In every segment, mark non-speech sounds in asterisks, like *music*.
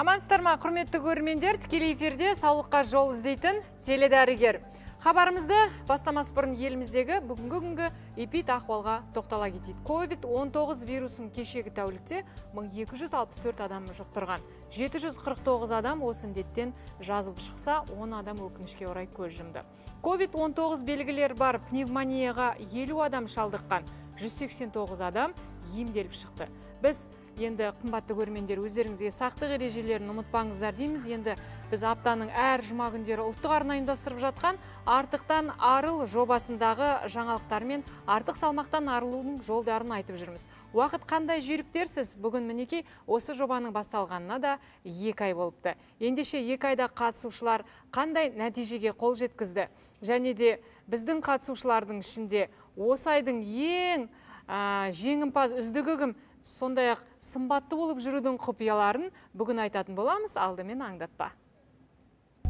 амансыздар ма құрметті көрермендер? Тікелей эфирде саулыққа жол іздейтін теледәрігер. Хабарымызды бастамас бұрын еліміздегі бүгінгі күнгі эпид ахуалға тоқтала кетейік. covid 19 вирусын кешегі тәулікте 1264 адам жұқтырған. 749 адам осы індеттен жазылып шықса 10 адам өкінішке орай көз жұмды. covid 19 белгілері бар пневмонияға 50 адам шалдыққан. 189 адам емделіп шықты. Біз енді қымбатты көрермендер өздеріңізге сақтық ережелерін ұмытпаңыздар дейміз. Енді біз аптаның әр жұма күндері ұлттық арна ұйымдастырып жатқан артықтан арыл жобасындағы жаңалықтар мен артық салмақтан арылудың жолдарын айтып жүрміз. Уақыт қандай жүйріктерсіз? Бүгін мінекей осы жобаның басталғанына да екі ай болыпты. Ендеше екі айда қатысушылар қандай нәтижеге қол жеткізді? Және де біздің қатысушылардың ішінде осы айдың ең жеңімпаз үздігі кім? Сондай ақ сымбатты болып жүрудің құпияларын бүгін айтатын боламыз алдымен аңдатпа.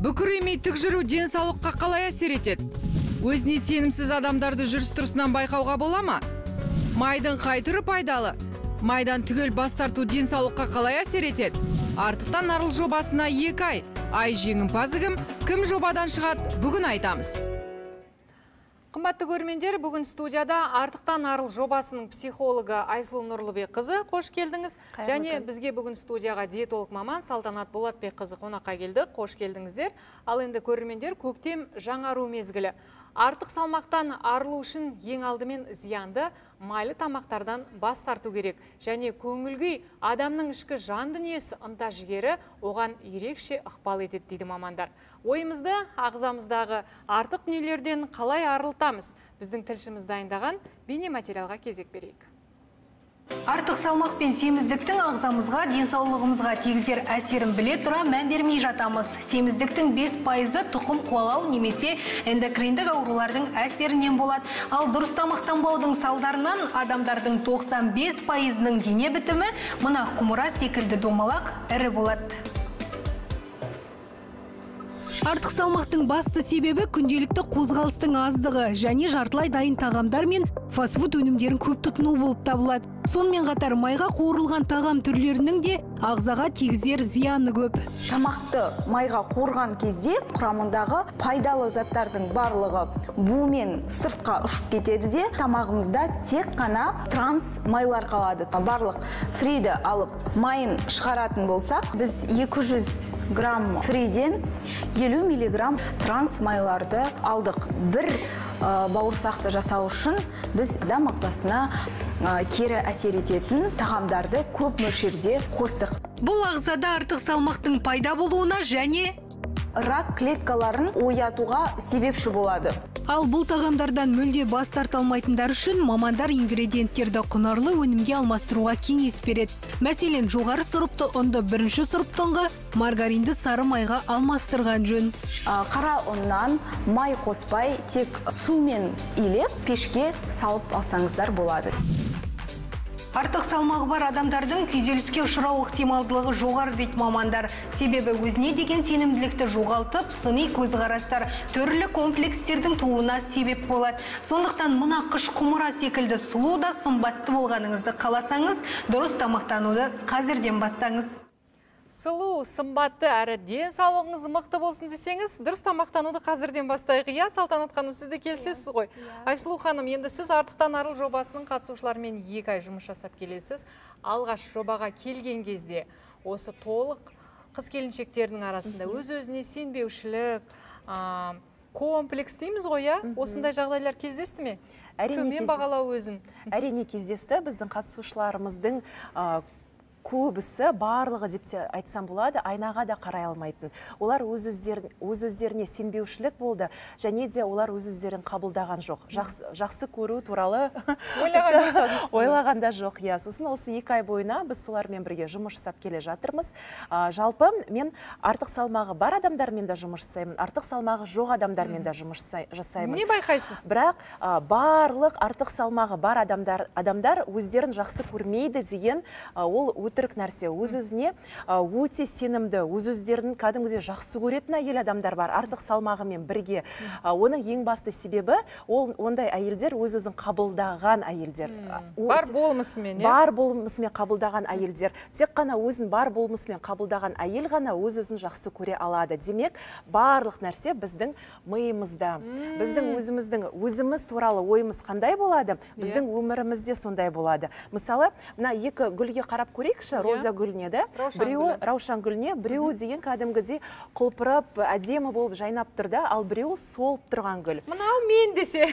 Бүкіремей тік жүру денсаулыққа қалай әсер етеді? Өзіне сенімсіз адамдарды жүріс тұрысынан байқауға бола ма? Майдың қай түрі пайдалы? Майдан түгел бас тарту денсаулыққа қалай әсер етеді? Артықтан арыл жобасына екі ай. Ай жеңімпазы кім? Кім жобадан шығады? Бүгін айтамыз. Қымбатты көрермендер, бүгін студияда артықтан арыл жобасының психологы Айсұлу Нұрлыбекқызы қош келдіңіз. Және бізге бүгін студияға диетолог маман Салтанат Болатбекқызы қонаққа келді. Қош келдіңіздер. Ал енді көрермендер, көктем жаңару мезгілі. Артық салмақтан арылу үшін ең алдымен зиянды майлы тамақтардан бас тарту керек. Және көңіл адамның ішкі жан дүниесі ынта жігері оған ерекше ықпал етеді дейді мамандар. Ойымызды ағзамыздағы артық дүниелерден қалай арылтамыз? Біздің тілшіміз дайындаған бейне материалға кезек берейік артық салмақ пен семіздіктің ағзамызға денсаулығымызға тигізер әсерін біле тұра мән бермей жатамыз. Семіздіктің 5 пайызы тұқым қуалау немесе эндокриндік аурулардың әсерінен болады ал дұрыс тамақтанбаудың салдарынан адамдардың 95 пайызының дене бітімі мына құмыра секілді домалақ ірі болады артық салмақтың басты себебі күнделікті қозғалыстың аздығы және жартылай дайын тағамдар мен фастфуд өнімдерін көп тұтыну болып табылады. Сонымен қатар майға қуырылған тағам түрлерінің де ағзаға тигізер зияны көп. Тамақты майға қуырған кезде құрамындағы пайдалы заттардың барлығы бумен сыртқа ұшып кетеді де тамағымызда тек қана транс майлар қалады. Барлық фриді алып майын шығаратын болсақ біз 200 грамм фриден 50 миллиграмм транс майларды алдық. Бір бауырсақты жасау үшін біз адам ағзасына кері әсер ететін тағамдарды көп мөлшерде қостық. Бұл ағзада артық салмақтың пайда болуына және рак клеткаларын оятуға себепші болады. Ал бұл тағамдардан мүлде бас тарта алмайтындар үшін мамандар ингредиенттерді құнарлы өнімге алмастыруға кеңес береді. Мәселен жоғары сұрыпты ұнды бірінші сұрыпты ұнға маргаринді сары майға алмастырған жөн. Қара ұннан май қоспай тек сумен илеп пешке салып алсаңыздар болады. Артық салмағы бар адамдардың күйзеліске ұшырау ықтималдылығы жоғары дейді мамандар. Себебі өзіне деген сенімділікті жоғалтып сыни көзқарастар түрлі комплекстердің тууына себеп болады. Сондықтан мына қыш құмыра секілді сұлу да сымбатты болғаныңызды қаласаңыз дұрыс тамақтануды қазірден бастаңыз. Сұлу сымбатты әрі денсаулығыңыз мықты болсын десеңіз дұрыс тамақтануды қазірден бастайық. Иә салтанат ханым сіз де келісесіз ғой. иә. айсұлу ханым енді сіз артықтан арыл жобасының қатысушыларымен екі ай жұмыс жасап келесіз. Алғаш жобаға келген кезде осы толық қыз келіншектердің арасында өз өзіне сенбеушілік комплекс дейміз ғой иә? Осындай жағдайлар кездесті ме? Төмен бағалау өзін. Әрине кездесті біздің қатысушыларымыздың көбісі барлығы деп те айтсам болады айнаға да қарай алмайтын. Олар өз өздерін өз өздеріне сенбеушілік болды және де олар өз өздерін қабылдаған жоқ. Жақсы, жақсы көру туралы *laughs* ойлаған да жоқ иә. Сосын осы екі ай бойына біз солармен бірге жұмыс жасап келе жатырмыз. А, жалпы мен артық салмағы бар адамдармен де жұмыс жасаймын артық салмағы жоқ адамдармен де жұмыс жасаймын. Не байқайсыз? Бірақ барлық артық салмағы бар адамдар адамдар өздерін жақсы көрмейді деген ол өтірік нәрсе. Өз өзіне өте сенімді өз өздерін кәдімгідей жақсы көретін әйел адамдар бар. Артық салмағымен бірге. Оның ең басты себебі ол ондай әйелдер өз өзін қабылдаған әйелдер. Бар болмысымен иә? бар болмысымен қабылдаған әйелдер. Тек қана өзін бар болмысымен қабылдаған әйел ғана өз өзін жақсы көре алады. Демек барлық нәрсе біздің миымызда. Біздің өзіміздің өзіміз туралы ойымыз қандай болады? Біздің өмірімізде сондай болады. Мысалы мына екі гүлге қарап көрейікші Иә. роза гүліне да? Біреуі раушан гүліне біреуі деген кәдімгідей құлпырып әдемі болып жайнап тұр да ал біреуі солып тұрған гүл. Мынау мен десе.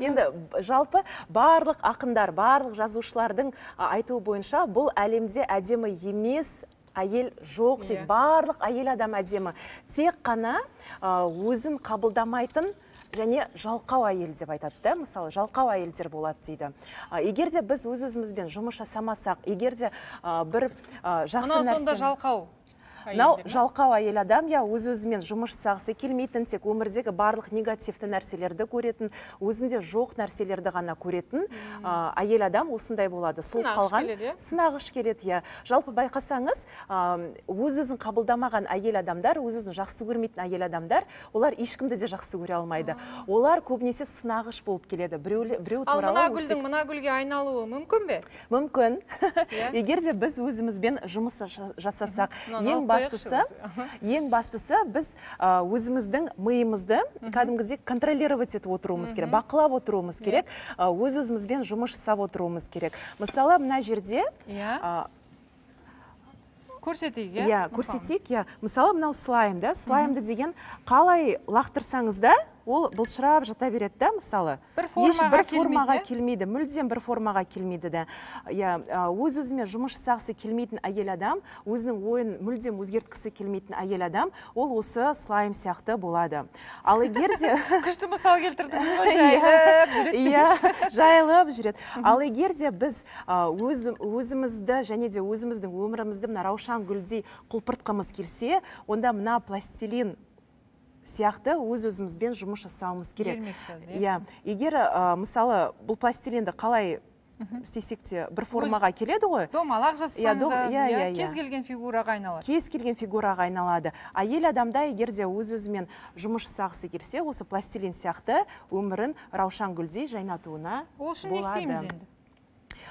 Енді б- жалпы барлық ақындар барлық жазушылардың айтуы бойынша бұл әлемде әдемі емес әйел жоқ дейді Иә. барлық әйел адам әдемі. Тек қана өзін қабылдамайтын және жалқау әйел деп айтады да мысалы жалқау әйелдер болады дейді. А, егер де біз өз өзімізбен жұмыс жасамасақ егер де а, бір а, жақсы мынау сонда жалқау. Мынау жалқау әйел адам иә өз өзімен жұмыс жасағысы келмейтін тек өмірдегі барлық негативті нәрселерді көретін өзінде жоқ нәрселерді ғана көретін а, әйел адам осындай болады. Сұлып Сынағыш қалған иә? сынағыш келеді иә жалпы байқасаңыз өз өзін қабылдамаған әйел адамдар өз өзін жақсы көрмейтін әйел адамдар олар ешкімді де жақсы көре алмайды. Олар көбінесе сынағыш болып келеді. Біреу біреу ал туралы мына өсек- гүлдің мына гүлге айналуы мүмкін бе? Мүмкін. *laughs* Иә. егер де біз өзімізбен жұмыс жа- жасасақ ең бастысы. Ең бастысы біз өзіміздің миымызды кәдімгідей контролировать етіп отыруымыз керек бақылап отыруымыз керек а, өз өзімізбен жұмыс жасап отыруымыз керек. Мысалы мына жерде иә. көрсетейік иә? Иә көрсетейік иә. Мысалы мынау слайм да. Слаймды деген қалай лақтырсаңыз да ол былшырап жата береді да мысалы. Бір формаға бір келмейді, формаға келмейді? мүлдем бір формаға келмейді да иә өз өзімен жұмыс жасағысы келмейтін әйел адам өзінің ойын мүлдем өзгерткісі келмейтін әйел адам ол осы слайм сияқты болады. Ал егер де *laughs* күшті мысал келтірдіңіз ғой *laughs* Иә, жайылып жүреді иә *laughs* жайылып жүреді. Ал егер де біз өз, өзімізді және де өзіміздің өмірімізді мына раушан гүлдей құлпыртқымыз келсе онда мына пластилин сияқты өз өзімізбен жұмыс жасауымыз керек. Иә? иә. Егер а, мысалы бұл пластилинді қалай істесек те бір формаға келеді ғой? Домалақ Иә, жасасаңыз иә, иә, иә, кез келген фигураға айналады. Кез келген фигураға айналады. Әйел адамда егер де өз өзімен жұмыс жасағысы келсе осы пластилин сияқты өмірін раушан гүлдей жайнатуына ол үшін не істейміз енді?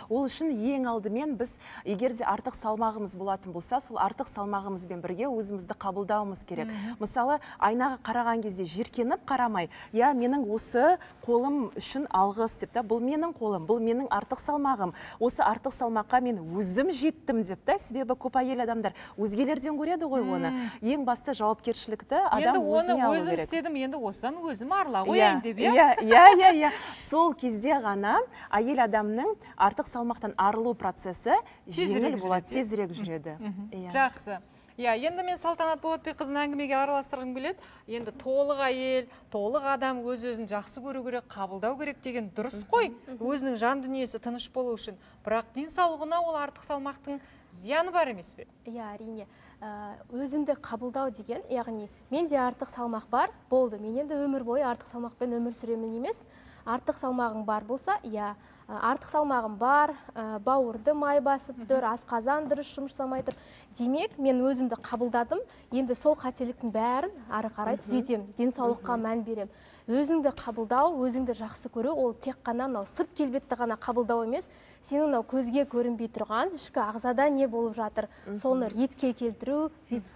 Ол үшін ең алдымен біз егер де артық салмағымыз болатын болса сол артық салмағымызбен бірге өзімізді қабылдауымыз керек. Мысалы айнаға қараған кезде жиіркеніп қарамай иә менің осы қолым үшін алғыс деп та бұл менің қолым бұл менің артық салмағым осы артық салмаққа мен өзім жеттім деп та себебі көп әйел адамдар өзгелерден көреді ғой оны. Ең басты жауапкершілікті енді адам оны өзіне алу өзім істедім енді осыдан өзім арыла қояйын деп иә иә? иә иә иә. Сол кезде ғана әйел адамның артық салмақтан арылу процесі Тезірек жеңіл болады жүреді, иә? тезірек жүреді. Иә. Жақсы. Иә енді мен салтанат болатбекқызын әңгімеге араластырғым келеді. Енді толық әйел толық адам өз өзін жақсы көру керек қабылдау керек деген дұрыс қой. Өзінің жан дүниесі тыныш болу үшін. Бірақ денсаулығына ол артық салмақтың зияны бар емес пе? Иә әрине. Ә, өзіңді қабылдау деген яғни менде артық салмақ бар болды. Мен енді өмір бойы артық салмақпен өмір сүремін емес. Артық салмағың бар болса иә артық салмағым бар ә, бауырды май басып тұр асқазан дұрыс жұмыс жасамай тұр. Демек мен өзімді қабылдадым. Енді сол қателіктің бәрін ары қарай түзетемін денсаулыққа мән беремін. Өзіңді қабылдау өзіңді жақсы көру ол тек қана мынау сырт келбетті ғана қабылдау емес. Сенің мынау көзге көрінбей тұрған ішкі ағзада не болып жатыр? Соны ретке келтіру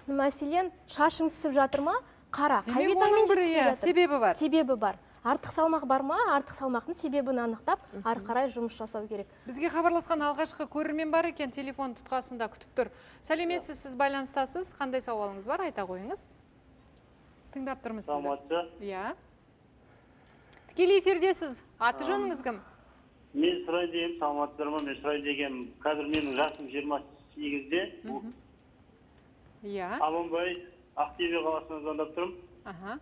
мәселен шашың түсіп жатыр ма? Қара қай витамин иә себебі бар. Себебі бар. Артық салмақ бар ма? Артық салмақтың себебін анықтап ары қарай жұмыс жасау керек. Бізге хабарласқан алғашқы көрермен бар екен телефон тұтқасында күтіп тұр. Сәлеметсіз сіз байланыстасыз? Қандай сауалыңыз бар? Айта қойыңыз. Тыңдап тұрмыз сізді. Саламатсыз иә. Тікелей эфирдесіз. Аты жөніңіз кім? Мен сұрайын дегенім саламатсыздар ма мен сұрайын дегенім қазір менің жасым жиырма сегізде. Иә. Аманбай ақтөбе қаласынан звондап тұрмын. Аха.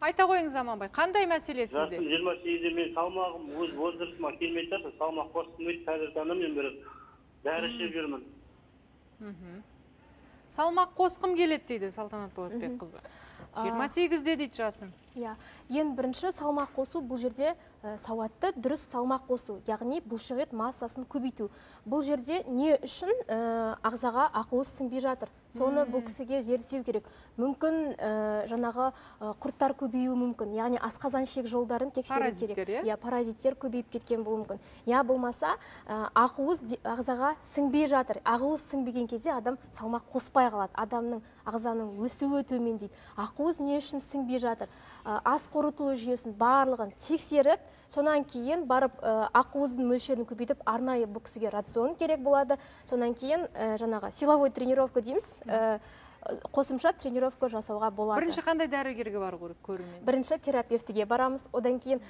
Айта қойыңыз аманбай қандай мәселе сізде? жасым жиырма сегізде мен салмағым өз возрастыма келмей жатыр салмақ қосқым қазіргі таңда мен бір. Дәрі ішіп жүрмін. Салмақ қосқым келеді дейді салтанат болатбекқызы А, 28-де дейді жасым. Иә. Ең бірінші салмақ қосу бұл жерде ә, сауатты дұрыс салмақ қосу яғни бұлшықет массасын көбейту. Бұл жерде не үшін ә, ағзаға ақуыз сіңбей жатыр? Соны бұл кісіге зерттеу керек. Мүмкін ә, жаңағы құрттар көбеюі мүмкін. Яғни асқазан ішек жолдарын тексеру керек. Иә? иә паразиттер көбейіп кеткен болуы мүмкін. Я болмаса ә, ақуыз ағзаға сіңбей жатыр. Ақуыз сіңбеген кезде адам салмақ қоспай қалады. Адамның ағзаның өсуі төмендейді ақуыз не үшін сіңбей жатыр? Ас қорытылу жүйесін барлығын тексеріп сонан кейін барып ақуыздың мөлшерін көбейтіп арнайы бұл кісіге рацион керек болады. Сонан кейін ә, жаңағы силовой тренировка дейміз. Қосымша тренировка жасауға болады. Бірінші қандай дәрігерге бару керек көрермен бірінші терапевтіге барамыз. Одан кейін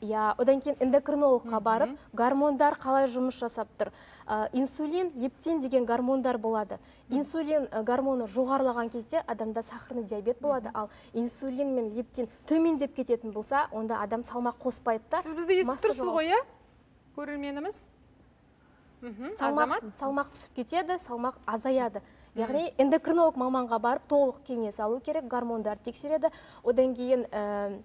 иә одан кейін эндокринологқа барып гормондар қалай жұмыс жасап тұр? Ә, инсулин лептин деген гормондар болады. Инсулин гормоны жоғарылаған кезде адамда сахарный диабет болады. Ал инсулин мен лептин төмендеп кететін болса онда адам салмақ қоспайды да сіз бізді естіп тұрсыз ғой иә? Көрерменіміз? Мхм салмақ, түсіп кетеді салмақ азаяды. Яғни эндокринолог маманға барып толық кеңес алу керек гормондар тексереді. Одан кейін ә,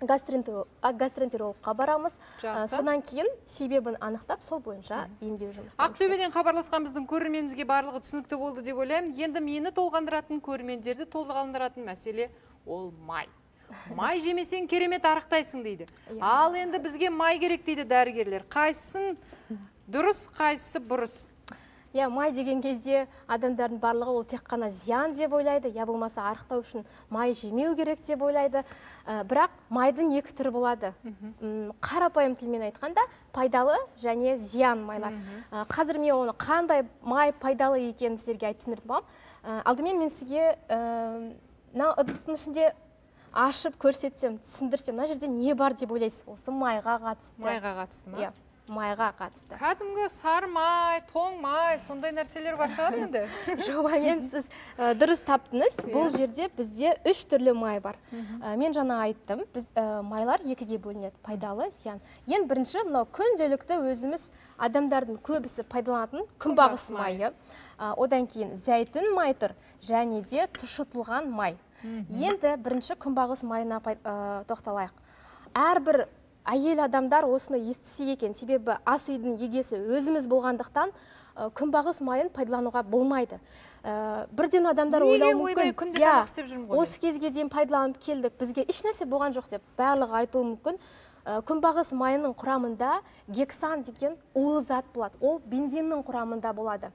а, гастроэнтерологқа барамыз. Ә, Жақсы. содан кейін себебін анықтап сол бойынша емдеу жұмыстарын ақтөбеден хабарласқан біздің көрерменімізге барлығы түсінікті болды деп ойлаймын. Енді мені толғандыратын көрермендерді толғандыратын мәселе ол май. *laughs* Май жемесең керемет арықтайсың дейді. Иә. ал енді бізге май керек дейді дәрігерлер. Қайсысын дұрыс қайсысы бұрыс? Иә май деген кезде адамдардың барлығы ол тек қана зиян деп ойлайды я болмаса арықтау үшін май жемеу керек деп ойлайды. Ә, бірақ майдың екі түрі болады. Қарапайым тілмен айтқанда пайдалы және зиян майлар. Ә, қазір мен оны қандай май пайдалы екенін сіздерге айтып түсіндіретін боламын Ә, алдымен мен сізге мына ыдыстың ішінде ашып көрсетсем түсіндірсем мына жерде не бар деп ойлайсыз? Осы майға қатысты. Майға қатысты ма? Иә. Майға қатысты. Кәдімгі сары май тоң май сондай нәрселер бар шығар енді жобамен сіз ә, дұрыс таптыңыз. Бұл жерде бізде үш түрлі май бар. Ә, мен жаңа айттым. Біз ә, майлар екіге бөлінеді пайдалы зиян. Ең бірінші мынау күнделікті өзіміз адамдардың көбісі пайдаланатын күнбағыс майы. одан кейін зәйтүн май тұр және де тұшытылған май. Енді бірінші күнбағыс майына тоқталайық. Әрбір әйел адамдар осыны естісе екен. Себебі ас үйдің егесі өзіміз болғандықтан ә, күнбағыс майын пайдалануға болмайды. Ә, бірден адамдар ойлауы мүмкін. күнде «Иә, тамақ істеп жүрмін ғой осы кезге дейін пайдаланып келдік. Бізге ешнәрсе болған жоқ деп барлығы айтуы мүмкін. Күнбағыс майының құрамында гексан деген улы зат болады. Ол бензиннің құрамында болады.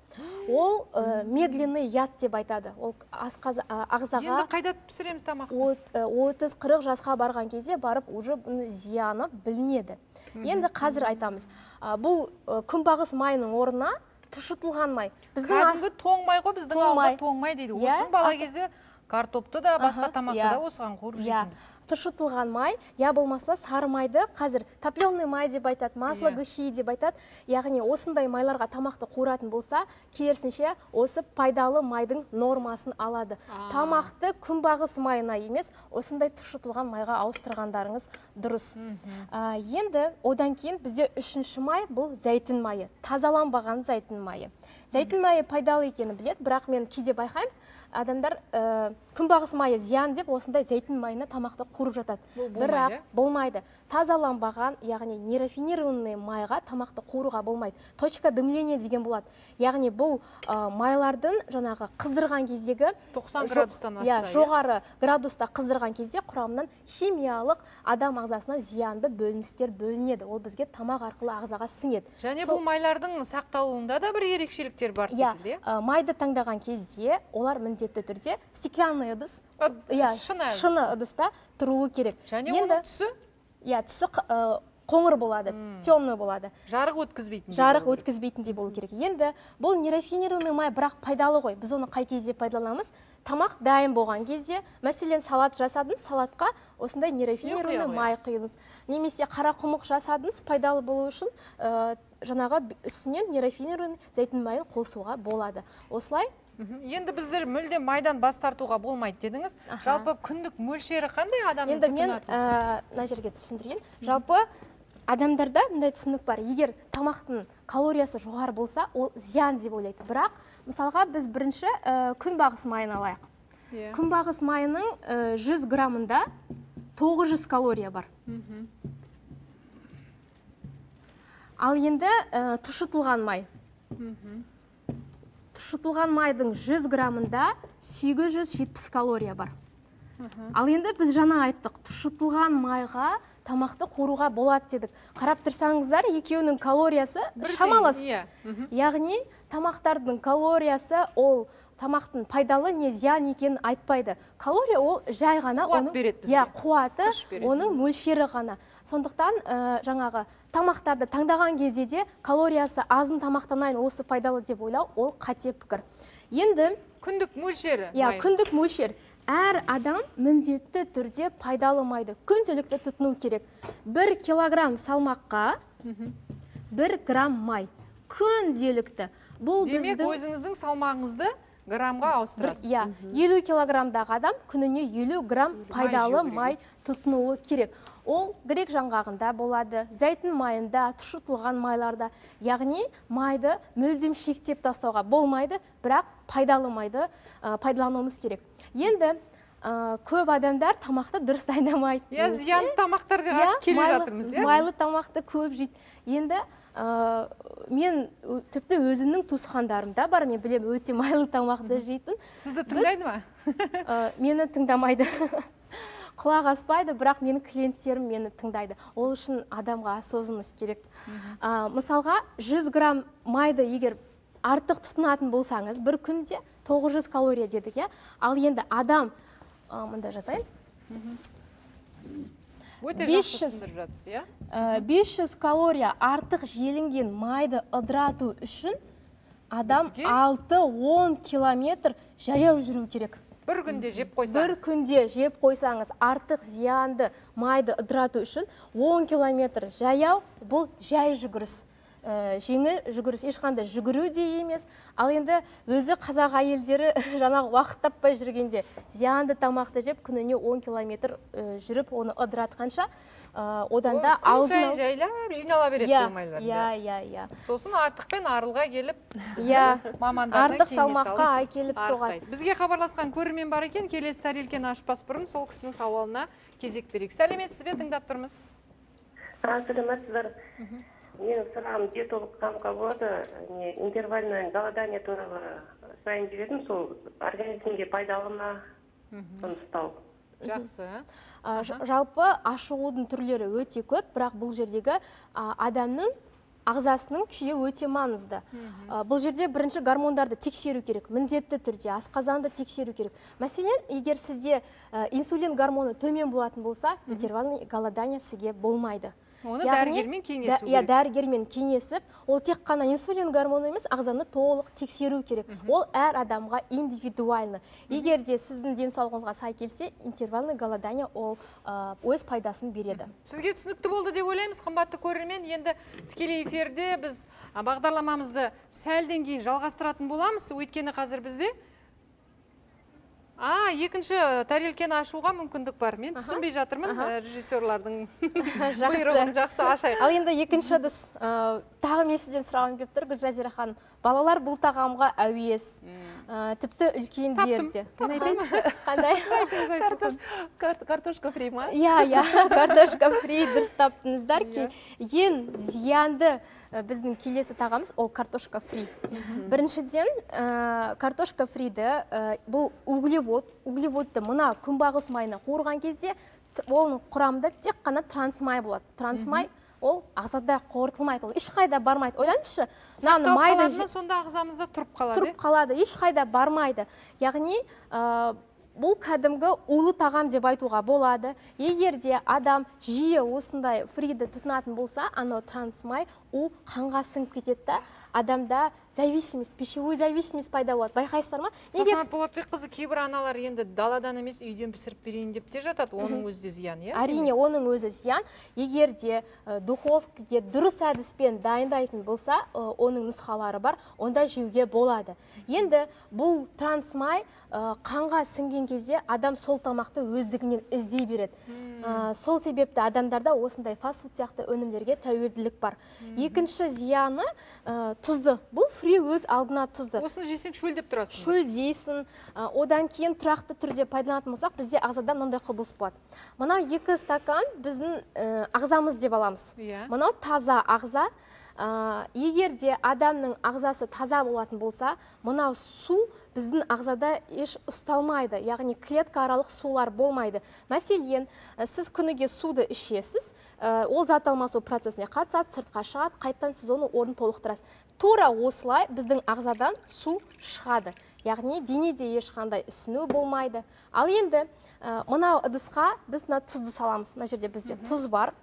Ол ә, медленный яд деп айтады. Ол асқаза- ә, ағзаға енді қайда пісіреміз тамақты? от- э, отыз қырық жасқа барған кезде барып уже зияны білінеді. Енді қазір айтамыз. А, бұл э, күнбағыс майының орнына тұшытылған май. Біздің кәдімгі тоң май ғой біздің ауылда тоң май дейді. Иә, осын бала кезде картопты да басқа тамақты иә. да осыған қуырып иә. жейтінбіз. Тұшытылған май я болмаса сары майды қазір топленый май деп айтады масло Иә. гхи деп айтады. Яғни осындай майларға тамақты қуыратын болса керісінше осы пайдалы майдың нормасын алады. Тамақты күнбағыс майына емес осындай тұшытылған майға ауыстырғандарыңыз дұрыс. Енді одан кейін бізде үшінші май бұл зәйтүн майы тазаланбаған зәйтүн майы. Зәйтүн майы пайдалы екенін біледі бірақ мен кейде байқаймын адамдар ә, күнбағыс майы зиян деп осындай зәйтүн майына тамақты қуырып жатады. Бұл болмайды, бірақ иә? болмайды. Тазаланбаған яғни нерафинированный майға тамақты қуыруға болмайды. Точка дымления деген болады. Яғни бұл ә, майлардың жаңағы қыздырған кездегі 90 жо- градустан иә, асса, иә? жоғары градуста қыздырған кезде құрамынан химиялық адам ағзасына зиянды бөліністер бөлінеді. Ол бізге тамақ арқылы ағзаға сіңеді. Және Сол- бұл майлардың сақталуында да бір ерекшеліктер бар иә секілді иә? ә, майды таңдаған кезде олар міндетті түрде стеклянный ыдыс. Ыд- иә шыны шыны ыдыста тұруы керек. Және оның түсі? Иә түсі қоңыр болады темный болады. Жарық өткізбейтін жарық өткізбейтіндей болу керек. Енді бұл нерафинированный май бірақ пайдалы ғой. Біз оны қай кезде пайдаланамыз? Тамақ дайын болған кезде мәселен салат жасадыңыз салатқа осындай нерафинированный май құйыңыз. Немесе қарақұмық жасадыңыз пайдалы болу үшін ә, жаңағы үстінен нерафинированный зәйтүн майын қосуға болады. Осылай. Енді біздер мүлде майдан бас тартуға болмайды дедіңіз. Аха. жалпы күндік мөлшері қандай адамның енді мен ә, мына жерге түсіндірейін. Жалпы адамдарда мындай түсінік бар. Егер тамақтың калориясы жоғары болса ол зиян деп ойлайды. Бірақ мысалға біз бірінші ә, күнбағыс майын алайық. Иә. күнбағыс майының э, 100 граммында 900 калория бар. Ал енді тұшытылған май. Тұшытылған майдың 100 граммында 870 калория бар. Ал енді біз жаңа айттық тұшытылған майға тамақты қоруға болады дедік. Қарап тұрсаңыздар екеуінің калориясы шамалас. Иә. яғни тамақтардың калориясы ол тамақтың пайдалы не зиян екенін айтпайды. Калория ол жай ғана Қуат оның береді бізге. иә қуаты оның мөлшері ғана. Сондықтан ә, жаңағы тамақтарды таңдаған кезде де калориясы азын тамақтанайын осы пайдалы деп ойлау ол қате пікір. Енді күндік мөлшері иә күндік мөлшер. Әр адам міндетті түрде пайдалы майды күнделікті тұтыну керек. Бір килограмм салмаққа бір грамм май. Күнделікті. Бұл демек біздің өзіңіздің салмағыңызды граммға ауыстырасыз. иә елу килограммдағы адам күніне елу грамм пайдалы май тұтынуы керек. Ол грек жаңғағында болады зәйтүн майында тұшытылған майларда. Яғни майды мүлдем шектеп тастауға болмайды бірақ пайдалы майды ә, пайдалануымыз керек. Енді ә, көп адамдар тамақты дұрыс дайындамайды иә зиянды тамақтар деп Иә, келе жатырмыз иә. майлы тамақты көп жейді. Енді ә, мен тіпті өзімнің туысқандарым да бар мен білемін өте майлы тамақты жейтін. Сізді тыңдайды ма? Ә, мені тыңдамайды. *laughs* құлақ аспайды бірақ менің клиенттерім мені тыңдайды. Ол үшін адамға осознанность керек. Ә, мысалға 100 грамм майды егер артық тұтынатын болсаңыз бір күнде 900 калория дедік иә? Ал енді адам ә, мында жазайын. Өте 500. жақсы түсіндіріп жатсыз иә? Ә, 500 калория артық желінген майды ыдырату үшін адам Бізге? 6-10 километр жаяу жүру керек. Бір күнде жеп бір қойсаңыз күнде жеп қойсаңыз артық зиянды майды ыдырату үшін 10 километр жаяу бұл жай жүгіріс. Ә, жеңіл жүгіріс ешқандай жүгіру де емес. Ал енді өзі қазақ әйелдері *laughs* жаңағы уақыт таппай жүргенде зиянды тамақты жеп күніне 10 километр ә, жүріп оны ыдыратқанша одан да күн алдын жайлап жинала береді бұл майларды иә иә иә сосын артықпен арылға келіп иә артық салмаққа әкеліп соғады бізге хабарласқан көрермен бар екен. Келесі тәрелкені ашпас бұрын сол кісінің сауалына кезек берейік. Сәлеметсіз бе тыңдап тұрмыз. А, саламатсыздар менің сұрағым диетологқа болады? Не интервальное голодание туралы сұрайын деп едім. Сол организмге пайдалы ма? Соны ұстау. Жақсы. Жалпы ашығудың түрлері өте көп бірақ бұл жердегі адамның ағзасының күйі өте маңызды. Бұл жерде бірінші гормондарды тексеру керек міндетті түрде асқазанды тексеру керек. Мәселен егер сізде инсулин гормоны төмен болатын болса интервальный голодание сізге болмайды. Оны дәрігермен кеңесу иә дәрігермен кеңесіп ол тек қана инсулин гормоны емес ағзаны толық тексеру керек. Ол әр адамға индивидуально. Егер де сіздің денсаулығыңызға сай келсе интервальный голодание ол өз пайдасын береді. Сізге түсінікті болды деп ойлаймыз қымбатты көрермен. Енді тікелей эфирде біз бағдарламамызды сәлден кейін жалғастыратын боламыз. Өйткені қазір бізде а екінші тәрелкені ашуға мүмкіндік бар. Мен түсінбей жатырмын ә, режиссерлардың *laughs* бұйрығын жақсы ашайық. Ал енді екінші ыдыс ә, тағы мен сізден сұрағым келіп тұр. Гүлжазира ханым балалар бұл тағамға әуес. Ә, тіпті үлкендер де мен айтайыншы. *laughs* Қандай? Картош- кар- картошка фри ма? Иә иә. *laughs* Картошка фри дұрыс таптыңыздар. Ке- ең зиянды біздің келесі тағамыз ол картошка фри. Біріншіден ә, картошка фриді ә, бұл углевод углеводты мына күнбағыс майына қуырған кезде оның құрамында тек қана трансмай болады. Трансмай ол ағзада қорытылмайды ол ешқайда бармайды. Ойлаңызшы мынаны майды сонда ағзамызда тұрып қалады? тұрып қалады ешқайда бармайды. Яғни ә, бұл кәдімгі улы тағам деп айтуға болады. Егер де адам жиі осындай фриді тұтынатын болса анау трансмай у қанға сіңіп кетеді да адамда зависимость пищевой зависимость пайда болады байқайсыздар ма неге салтанат болатбекқызы кейбір аналар енді даладан емес үйден пісіріп берейін деп те жатады. Оның өзі де зиян иә? Әрине оның өзі зиян. Егер де ә, духовкаге дұрыс әдіспен дайындайтын болса ә, оның нұсқалары бар онда жеуге болады. Енді бұл трансмай ә, қанға сіңген кезде адам сол тамақты өздігінен іздей береді. Ә, сол себепті адамдарда осындай фастфуд сияқты өнімдерге тәуелділік бар. Екінші зияны ә, тұзды. Бұл фри біреу өз алдына тұзды. Осыны жесең шөлдеп тұрасың. Шөлдейсің ә, одан кейін тұрақты түрде пайдаланатын болсақ бізде ағзада мынандай құбылыс болады. Мынау екі стакан біздің ә, ағзамыз деп аламыз. Иә. мынау таза ағза. Ә, егер де адамның ағзасы таза болатын болса мынау су біздің ағзада еш ұсталмайды. Яғни клетка аралық сулар болмайды. Мәселен ә, сіз күніге суды ішесіз ә, ол зат алмасу процесіне қатысады сыртқа шығады қайтадан сіз оны орнын толықтырасыз. Тура осылай біздің ағзадан су шығады. Яғни денеде ешқандай ісіну болмайды. Ал енді ә, мынау ыдысқа біз мына тұзды саламыз. Мына жерде бізде тұз бар.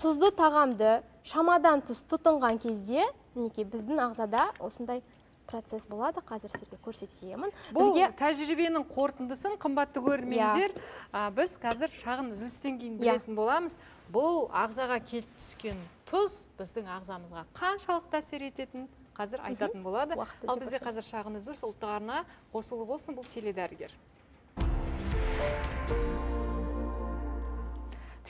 Тұзды тағамды шамадан тыс тұтынған кезде мінекей біздің ағзада осындай процесс болады. Қазір сізге көрсетемін. Бұл бізге тәжірибенің қорытындысын қымбатты көрермендер а, біз қазір шағын үзілістен кейін Иә. білетін боламыз. Бұл ағзаға келіп түскен тұз біздің ағзамызға қаншалықты әсер ететінін қазір айтатын болады. Ал бізде қазір шағын үзіліс ұлттық арна қосулы болсын бұл теледәрігер.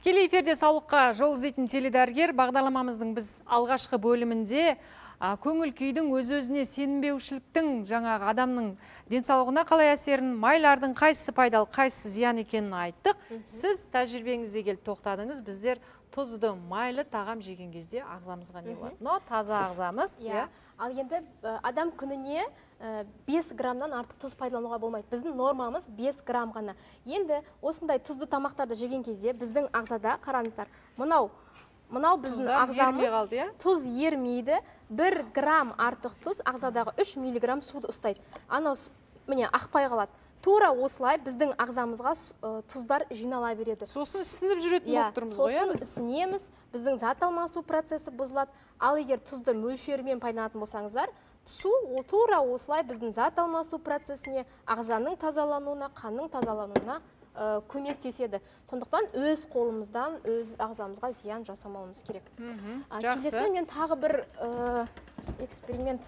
Тікелей эфирде саулыққа жол іздейтін теледәрігер бағдарламамыздың біз алғашқы бөлімінде көңіл күйдің өз өзіне сенбеушіліктің жаңағы адамның денсаулығына қалай әсерін майлардың қайсысы пайдалы қайсысы зиян екенін айттық. Сіз тәжірибеңізде келіп тоқтадыңыз. Біздер тұзды майлы тағам жеген кезде ағзамызға не болады мынау таза ағзамыз иә. ал енді адам күніне ә, 5 граммнан артық тұз пайдалануға болмайды. Біздің нормамыз 5 грамм ғана. Енді осындай тұзды тамақтарды жеген кезде біздің ағзада қараңыздар мынау мынау біздің ағзамыз қалды, иә? тұз ермейді. 1 грамм артық тұз ағзадағы 3 миллиграмм суды ұстайды. Анау міне ақпай қалады. Тура осылай біздің ағзамызға ә, тұздар жинала береді сосын сініп жүретін иә болып тұрмыз ғой иә сосын біз? ісінеміз біздің зат алмасу процесі бұзылады ал егер тұзды мөлшерімен пайдаланатын болсаңыздар су ол тура осылай біздің зат алмасу процесіне ағзаның тазалануына қанның тазалануына ә, көмектеседі сондықтан өз қолымыздан өз ағзамызға зиян жасамауымыз керек А, жақсы келесі мен тағы бір ә, эксперимент.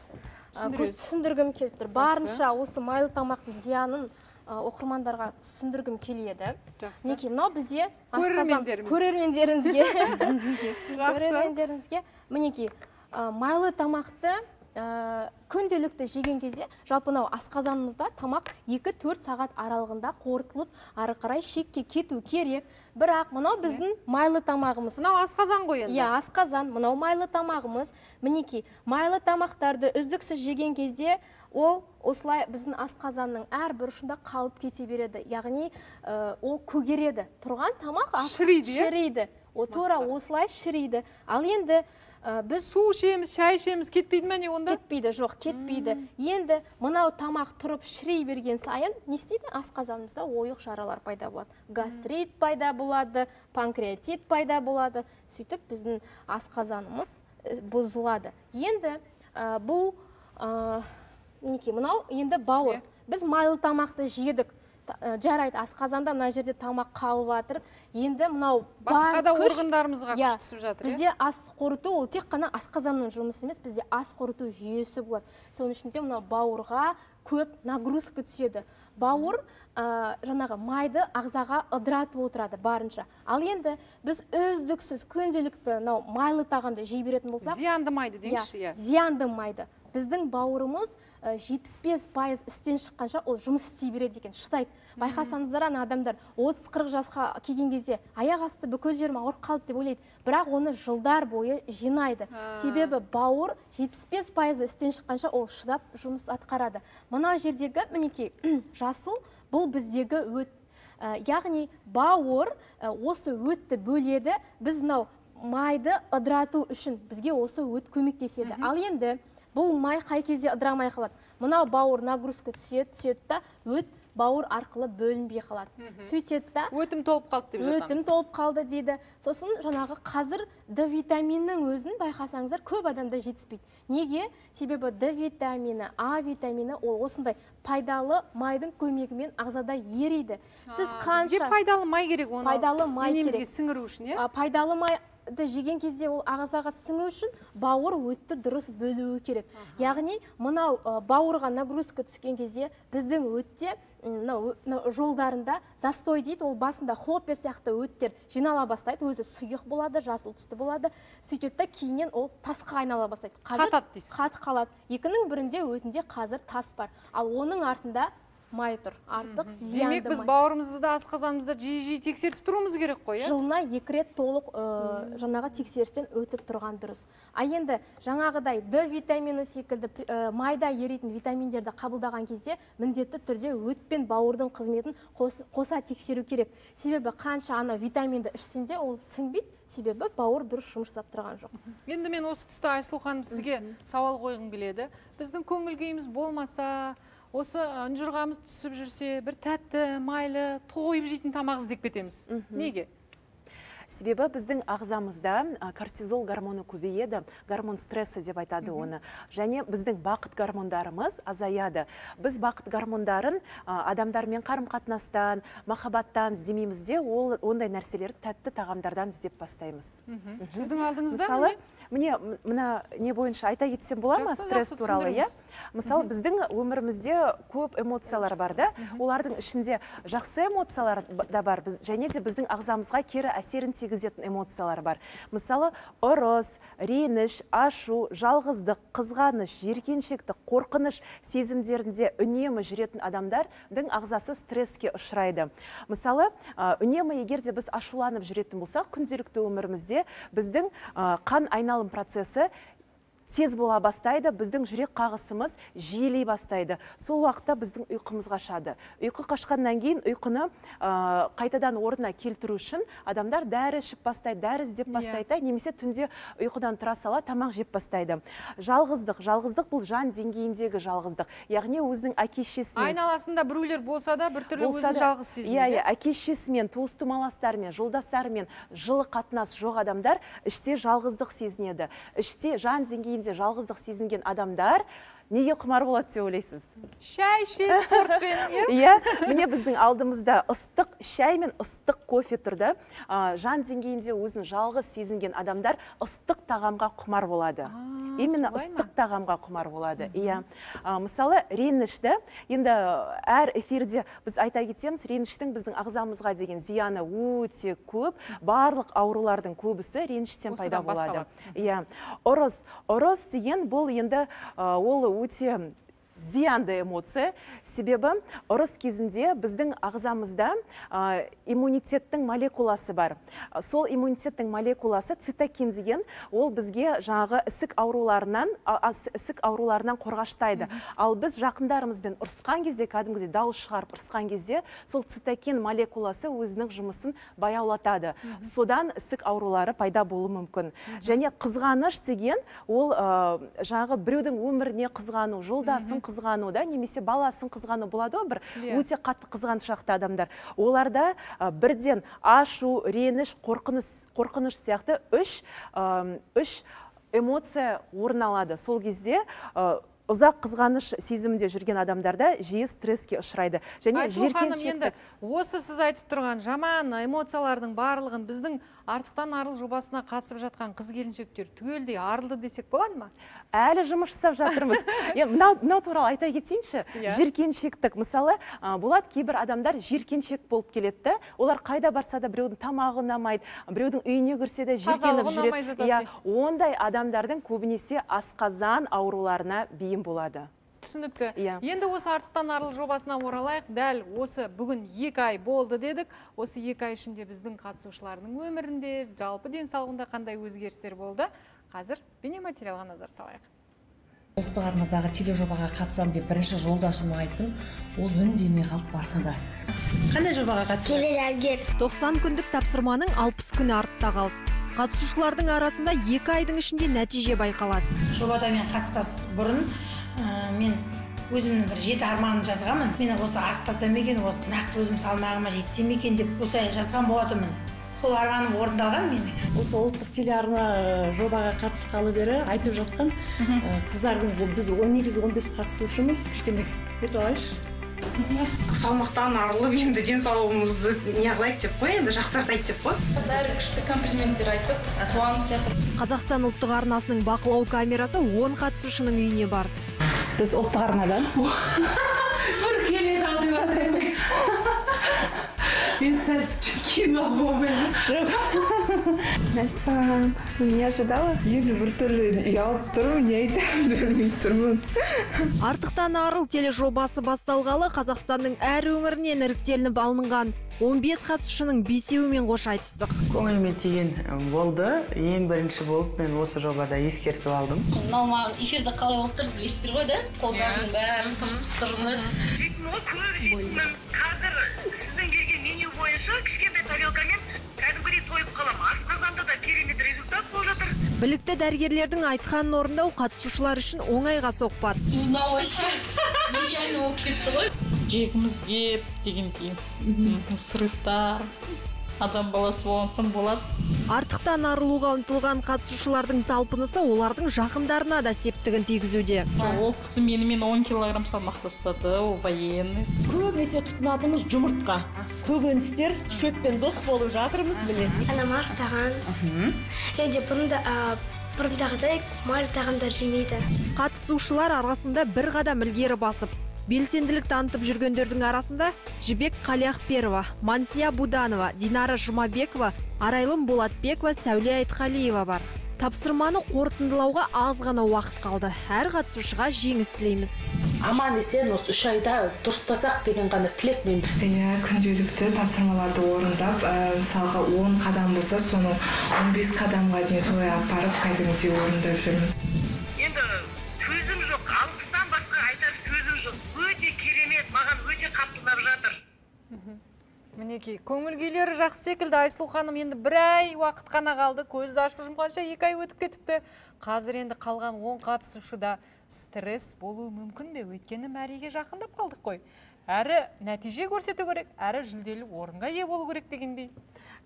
Түсіндіргім келіп тұр. Барынша осы майлы тамақтың зиянын оқырмандарға түсіндіргім келеді. Жақсы. Мінекей мынау бізде асқазан Көрермендеріміз. *laughs* көрермендеріңізге. Мінекей майлы тамақты ә, күнделікті жеген кезде жалпы мынау асқазанымызда тамақ 2-4 сағат аралығында қорытылып ары қарай шекке кету керек. Бірақ мынау біздің майлы тамағымыз. Мынау асқазан ғой енді. Иә асқазан мынау майлы тамағымыз. Мінекей майлы тамақтарды үздіксіз жеген кезде ол осылай біздің асқазанның әр бұрышында қалып кете береді. Яғни ә, ол көгереді. Тұрған тамақ Шіриді, иә? шіриді О, тура осылай шіриді ал енді ә, біз су ішеміз шай ішеміз кетпейді ма не онда? Кетпейді жоқ кетпейді. Енді мынау тамақ тұрып шірей берген сайын не істейді? Асқазанымызда ойық жаралар пайда болады. Гастрит пайда болады панкреатит пайда болады. Сөйтіп біздің асқазанымыз э, бұзылады. Енді ә, бұл ә, мінекей мынау енді бауыр. Иә. біз майлы тамақты жедік. Жарайды. Асқазанда мына жерде тамақ қалып жатыр енді мынау басқа да органдарымызға Иә, күш түсіп жатыр иә? бізде ас қорыту ол тек қана асқазанның жұмысы емес бізде ас қорыту жүйесі болады. Соның ішінде мынау бауырға көп нагрузка түседі. Бауыр ә, жаңағы майды ағзаға ыдыратып отырады барынша. Ал енді біз үздіксіз күнделікті мынау майлы тағамды жей беретін болсақ зиянды майды деңізші иә? зиянды майды. Біздің бауырымыз ә, 75 пайыз істен шыққанша ол жұмыс істей береді екен шыдайды. Байқасаңыздар ана адамдар 30-40 жасқа келген кезде аяқ асты бүкіл жерім ауырып қалды деп ойлайды. Бірақ оны жылдар бойы жинайды. Себебі бауыр 75 пайызы істен шыққанша ол шыдап жұмыс атқарады. Мына жердегі мінекей *clears throat* жасыл бұл біздегі өт. Ә, яғни бауыр ә, осы өтті бөледі. Біз мынау майды ыдырату үшін бізге осы өт көмектеседі. Ал енді бұл май қай кезде ыдырамай қалады? Мынау бауыр нагрузка түседі түседі да өт бауыр арқылы бөлінбей қалады. Сөйтеді да өтім толып қалды деп өтім жатамыз толып қалды дейді. Сосын жаңағы қазір д витаминінің өзін байқасаңыздар көп адамда жетіспейді. Неге? Себебі д витамині а витамині ол осындай пайдалы майдың көмегімен ағзада ериді сіз қанша бізге пайдалы май керек оны Пайдалы май денемізге сіңіру үшін иә? Пайдалы май жеген кезде ол ағзаға сіңу үшін бауыр өтті дұрыс бөлуі керек. Яғни мынау бауырға нагрузка түскен кезде біздің өтте мынау жолдарында застой дейді ол басында хлопья сияқты өттер жинала бастайды өзі сұйық болады жасыл түсті болады. Сөйтеді да кейіннен ол тасқа айнала бастайды. Қатады дейсіз. қат қалады. Екінің бірінде өтінде қазір тас бар. Ал оның артында май тұр артық зиянды демек біз бауырымызды да асқазанымызды жиі жиі тексертіп тұруымыз керек қой иә? Жылына екі рет толық ә, жаңағы тексерістен өтіп тұрған дұрыс. А енді жаңағыдай д витамині секілді ә, майда еритін витаминдерді қабылдаған кезде міндетті түрде өт пен бауырдың қызметін қос- қоса тексеру керек. Себебі қанша ана витаминді ішсін де ол сіңбейді себебі бауыр дұрыс жұмыс жасап тұрған жоқ. Енді мен осы тұста айсұлу ханым сізге сауал қойғым келеді. Біздің көңіл күйіміз болмаса осы ұнжырғамыз түсіп жүрсе бір тәтті майлы тойып жейтін тамақ іздеп кетеміз. Неге? Себебі біздің ағзамызда кортизол гормоны көбейеді гормон стресса деп айтады оны. Және біздің бақыт гормондарымыз азаяды. Біз бақыт гормондарын адамдармен қарым қатынастан махаббаттан іздемейміз де ол ондай нәрселерді тәтті тағамдардан іздеп бастаймыз. Сіздің алдыңызда мысалы міне, мына не бойынша айта кетсем бола ма? Стресс туралы иә? мысалы біздің өмірімізде көп эмоциялар бар да? Олардың ішінде жақсы эмоциялар да бар. Біз, және де біздің ағзамызға кері әсерін тигізетін эмоциялар бар. Мысалы ұрыс реніш ашу жалғыздық қызғаныш жиіркеншектік қорқыныш сезімдерінде үнемі жүретін адамдардың ағзасы стресске ұшырайды. Мысалы үнемі егер де біз ашуланып жүретін болсақ күнделікті өмірімізде біздің қан айналым процесі тез бола бастайды біздің жүрек қағысымыз жиілей бастайды. Сол уақытта біздің ұйқымыз қашады. Ұйқы қашқаннан кейін ұйқыны ә, қайтадан орнына келтіру үшін адамдар дәрі ішіп бастайды дәрі іздеп Иә. бастайды да, немесе түнде ұйқыдан тұра сала тамақ жеп бастайды. Жалғыздық жалғыздық бұл жан деңгейіндегі жалғыздық. Яғни өзінің әке шешесімен айналасында біреулер болса да біртүрлі өзін жалғыз иә сезінеді. Иә әке шешесімен туыс тумаластарымен жолдастарымен жылы қатынас жоқ адамдар іште жалғыздық сезінеді. Іште жан деңгейінде жалғыздық сезінген адамдар неге құмар болады деп ойлайсыз? Шай ішеді тортпен иә *laughs* иә міне біздің алдымызда ыстық шай мен ыстық кофе тұр да жан деңгейінде өзін жалғыз сезінген адамдар ыстық тағамға құмар болады. Именно ыстық тағамға құмар болады иә. Мысалы ренішті енді әр эфирде біз айта кетеміз реніштің біздің ағзамызға деген зияны өте көп. Барлық аурулардың көбісі реніштен пайда болады. иә. Ұрыс ұрыс деген бұл енді ол өте зиянды эмоция себебі ұрыс кезінде біздің ағзамызда а, иммунитеттің молекуласы бар. Сол иммунитеттің молекуласы цитокин деген ол бізге жаңағы ісік ауруларынан ісік ауруларынан қорғаштайды. Ал біз жақындарымызбен ұрысқан кезде кәдімгідей дауыс шығарып ұрысқан кезде сол цитокин молекуласы өзінің жұмысын баяулатады. Содан ісік аурулары пайда болуы мүмкін. Және қызғаныш деген ол ә, жаңағы біреудің өміріне қызғану жолдасын қызғану да немесе баласын қызғану болады ғой бір. Иә. өте қатты қызғаншақты адамдар. Оларда ә, бірден ашу реніш қорқыныш қорқыныш сияқты үш үш эмоция орын алады. Сол кезде ә, ұзақ қызғаныш сезімінде жүрген адамдарда жиі стресске ұшырайды. Және ханым енді осы сіз айтып тұрған жаман эмоциялардың барлығын біздің артықтан арыл жобасына қатысып жатқан қыз келіншектер түгелдей арылды десек болады ма? Әлі жұмыс жасап жатырмыз. *laughs* Е, мынау мынау туралы айта кетейінші. Иә. жиіркеншектік. Мысалы болады кейбір адамдар жиіркеншек болып келеді да. Олар қайда барса да біреудің тамағы ұнамайды біреудің үйіне кірсе де жиіркеніп жүреді. иә ондай адамдардың көбінесе асқазан ауруларына бейім болады. Түсінікті. Иә. енді осы артықтан арыл жобасына оралайық. Дәл осы бүгін екі ай болды дедік. Осы екі ай ішінде біздің қатысушылардың өмірінде жалпы денсаулығында қандай өзгерістер болды? Қазір бейнематериалға назар салайық. Ұлттық арнадағы тележобаға қатысамын деп бірінші жолдасыма айттым ол үндемей қалды басында. Қандай жобаға қатысып теледәрігер 90 күндік тапсырманың 60 күні артта қалды. Қатысушылардың арасында екі айдың ішінде нәтиже байқалады. Жобада мен қатыспас бұрын ә, мен өзімнің бір жеті арманын жазғанмын. Мен осы арықтасам екен осы нақты өзім салмағыма жетсем екен деп осылай жазған болатынмын. Сол арманым орындалған менің осы ұлттық телеарна жобаға қатысқалы бері айтып жатқан ә, қыздардың біз он негізі он бес қатысушымыз кішкене. Өтіп алайыншы. Салмақтан арылып енді денсаулығымызды неғылайды деп қой енді жақсартайды деп қой. Бәрі күшті комплименттер айтып қуанып жатыр. Қазақстан ұлттық арнасының бақылау камерасы 10 қатысушының үйіне барды біз ұлттық арнадан. *laughs* Бір келеді ау *laughs* алуға жоқ мәссаған не ожидала? Енді біртүрлі ұялып тұрмын не айтарымды білмей тұрмын артықтан арыл тележобасы басталғалы қазақстанның әр өңірінен іріктелініп алынған. 15 қатысушының бесеуімен қош айтыстық. Көңіліме тиген болды. Ең бірінші болып мен осы жобада ескертіп алдым. Мынау маған эфирде қалай болып тұр білесіздер ғой да. Қолдардың бәрі тырысып тұр жейтін ғой көп жейтінмін қазір сіздің тарелкамен кәдімгідей тойып қаламын асқазанда да керемет результат болып жатыр. Білікті дәрігерлердің айтқанын орындау қатысушылар үшін оңайға соқпады. Мынау вообще нереально болып кетті ғой. Жегіміз кеп дегендей. Сырықтар адам баласы болған соң болады. Артықтан арылуға ұмтылған қатысушылардың талпынысы олардың жақындарына да септігін тигізуде. Ол кісі менімен 10 килограмм салмақ тастады ол военный. Көбінесе тұтынатынымыз жұмыртқа. Көкөністер шөппен дос болып жатырмыз міне анам арықтаған және бұрында бұрындағыдай майлы тағамдар жемейді. Қатысушылар арасында бір қадам ілгері басып белсенділік танытып жүргендердің арасында жібек қалиақперова мансия буданова динара жұмабекова арайлым болатбекова сәуле айтқалиева бар. Тапсырманы қорытындылауға аз ғана уақыт қалды. Әр қатысушыға жеңіс тілейміз. Аман есен осы үш айда дұрыстасақ деген ғана тілекпен иә күнделікті тапсырмаларды орындап ә, мысалға он қадам болса соны 15 қадамға дейін солай апарып кәдімгідей орындап жүрмін. Енді сөзім жоқ сөзім жоқ өте керемет маған өте қатты ұнап жатыр. Мінекей көңіл күйлері жақсы секілді. Айсұлу ханым енді бір ай уақыт қана қалды. Көзді ашып жұмғанша екі ай өтіп кетіпті. Қазір енді қалған он қатысушыда стресс болуы мүмкін бе? Өйткені мәреге жақындап қалдық қой. Әрі нәтиже көрсету керек әрі жүлделі орынға ие болу керек дегендей.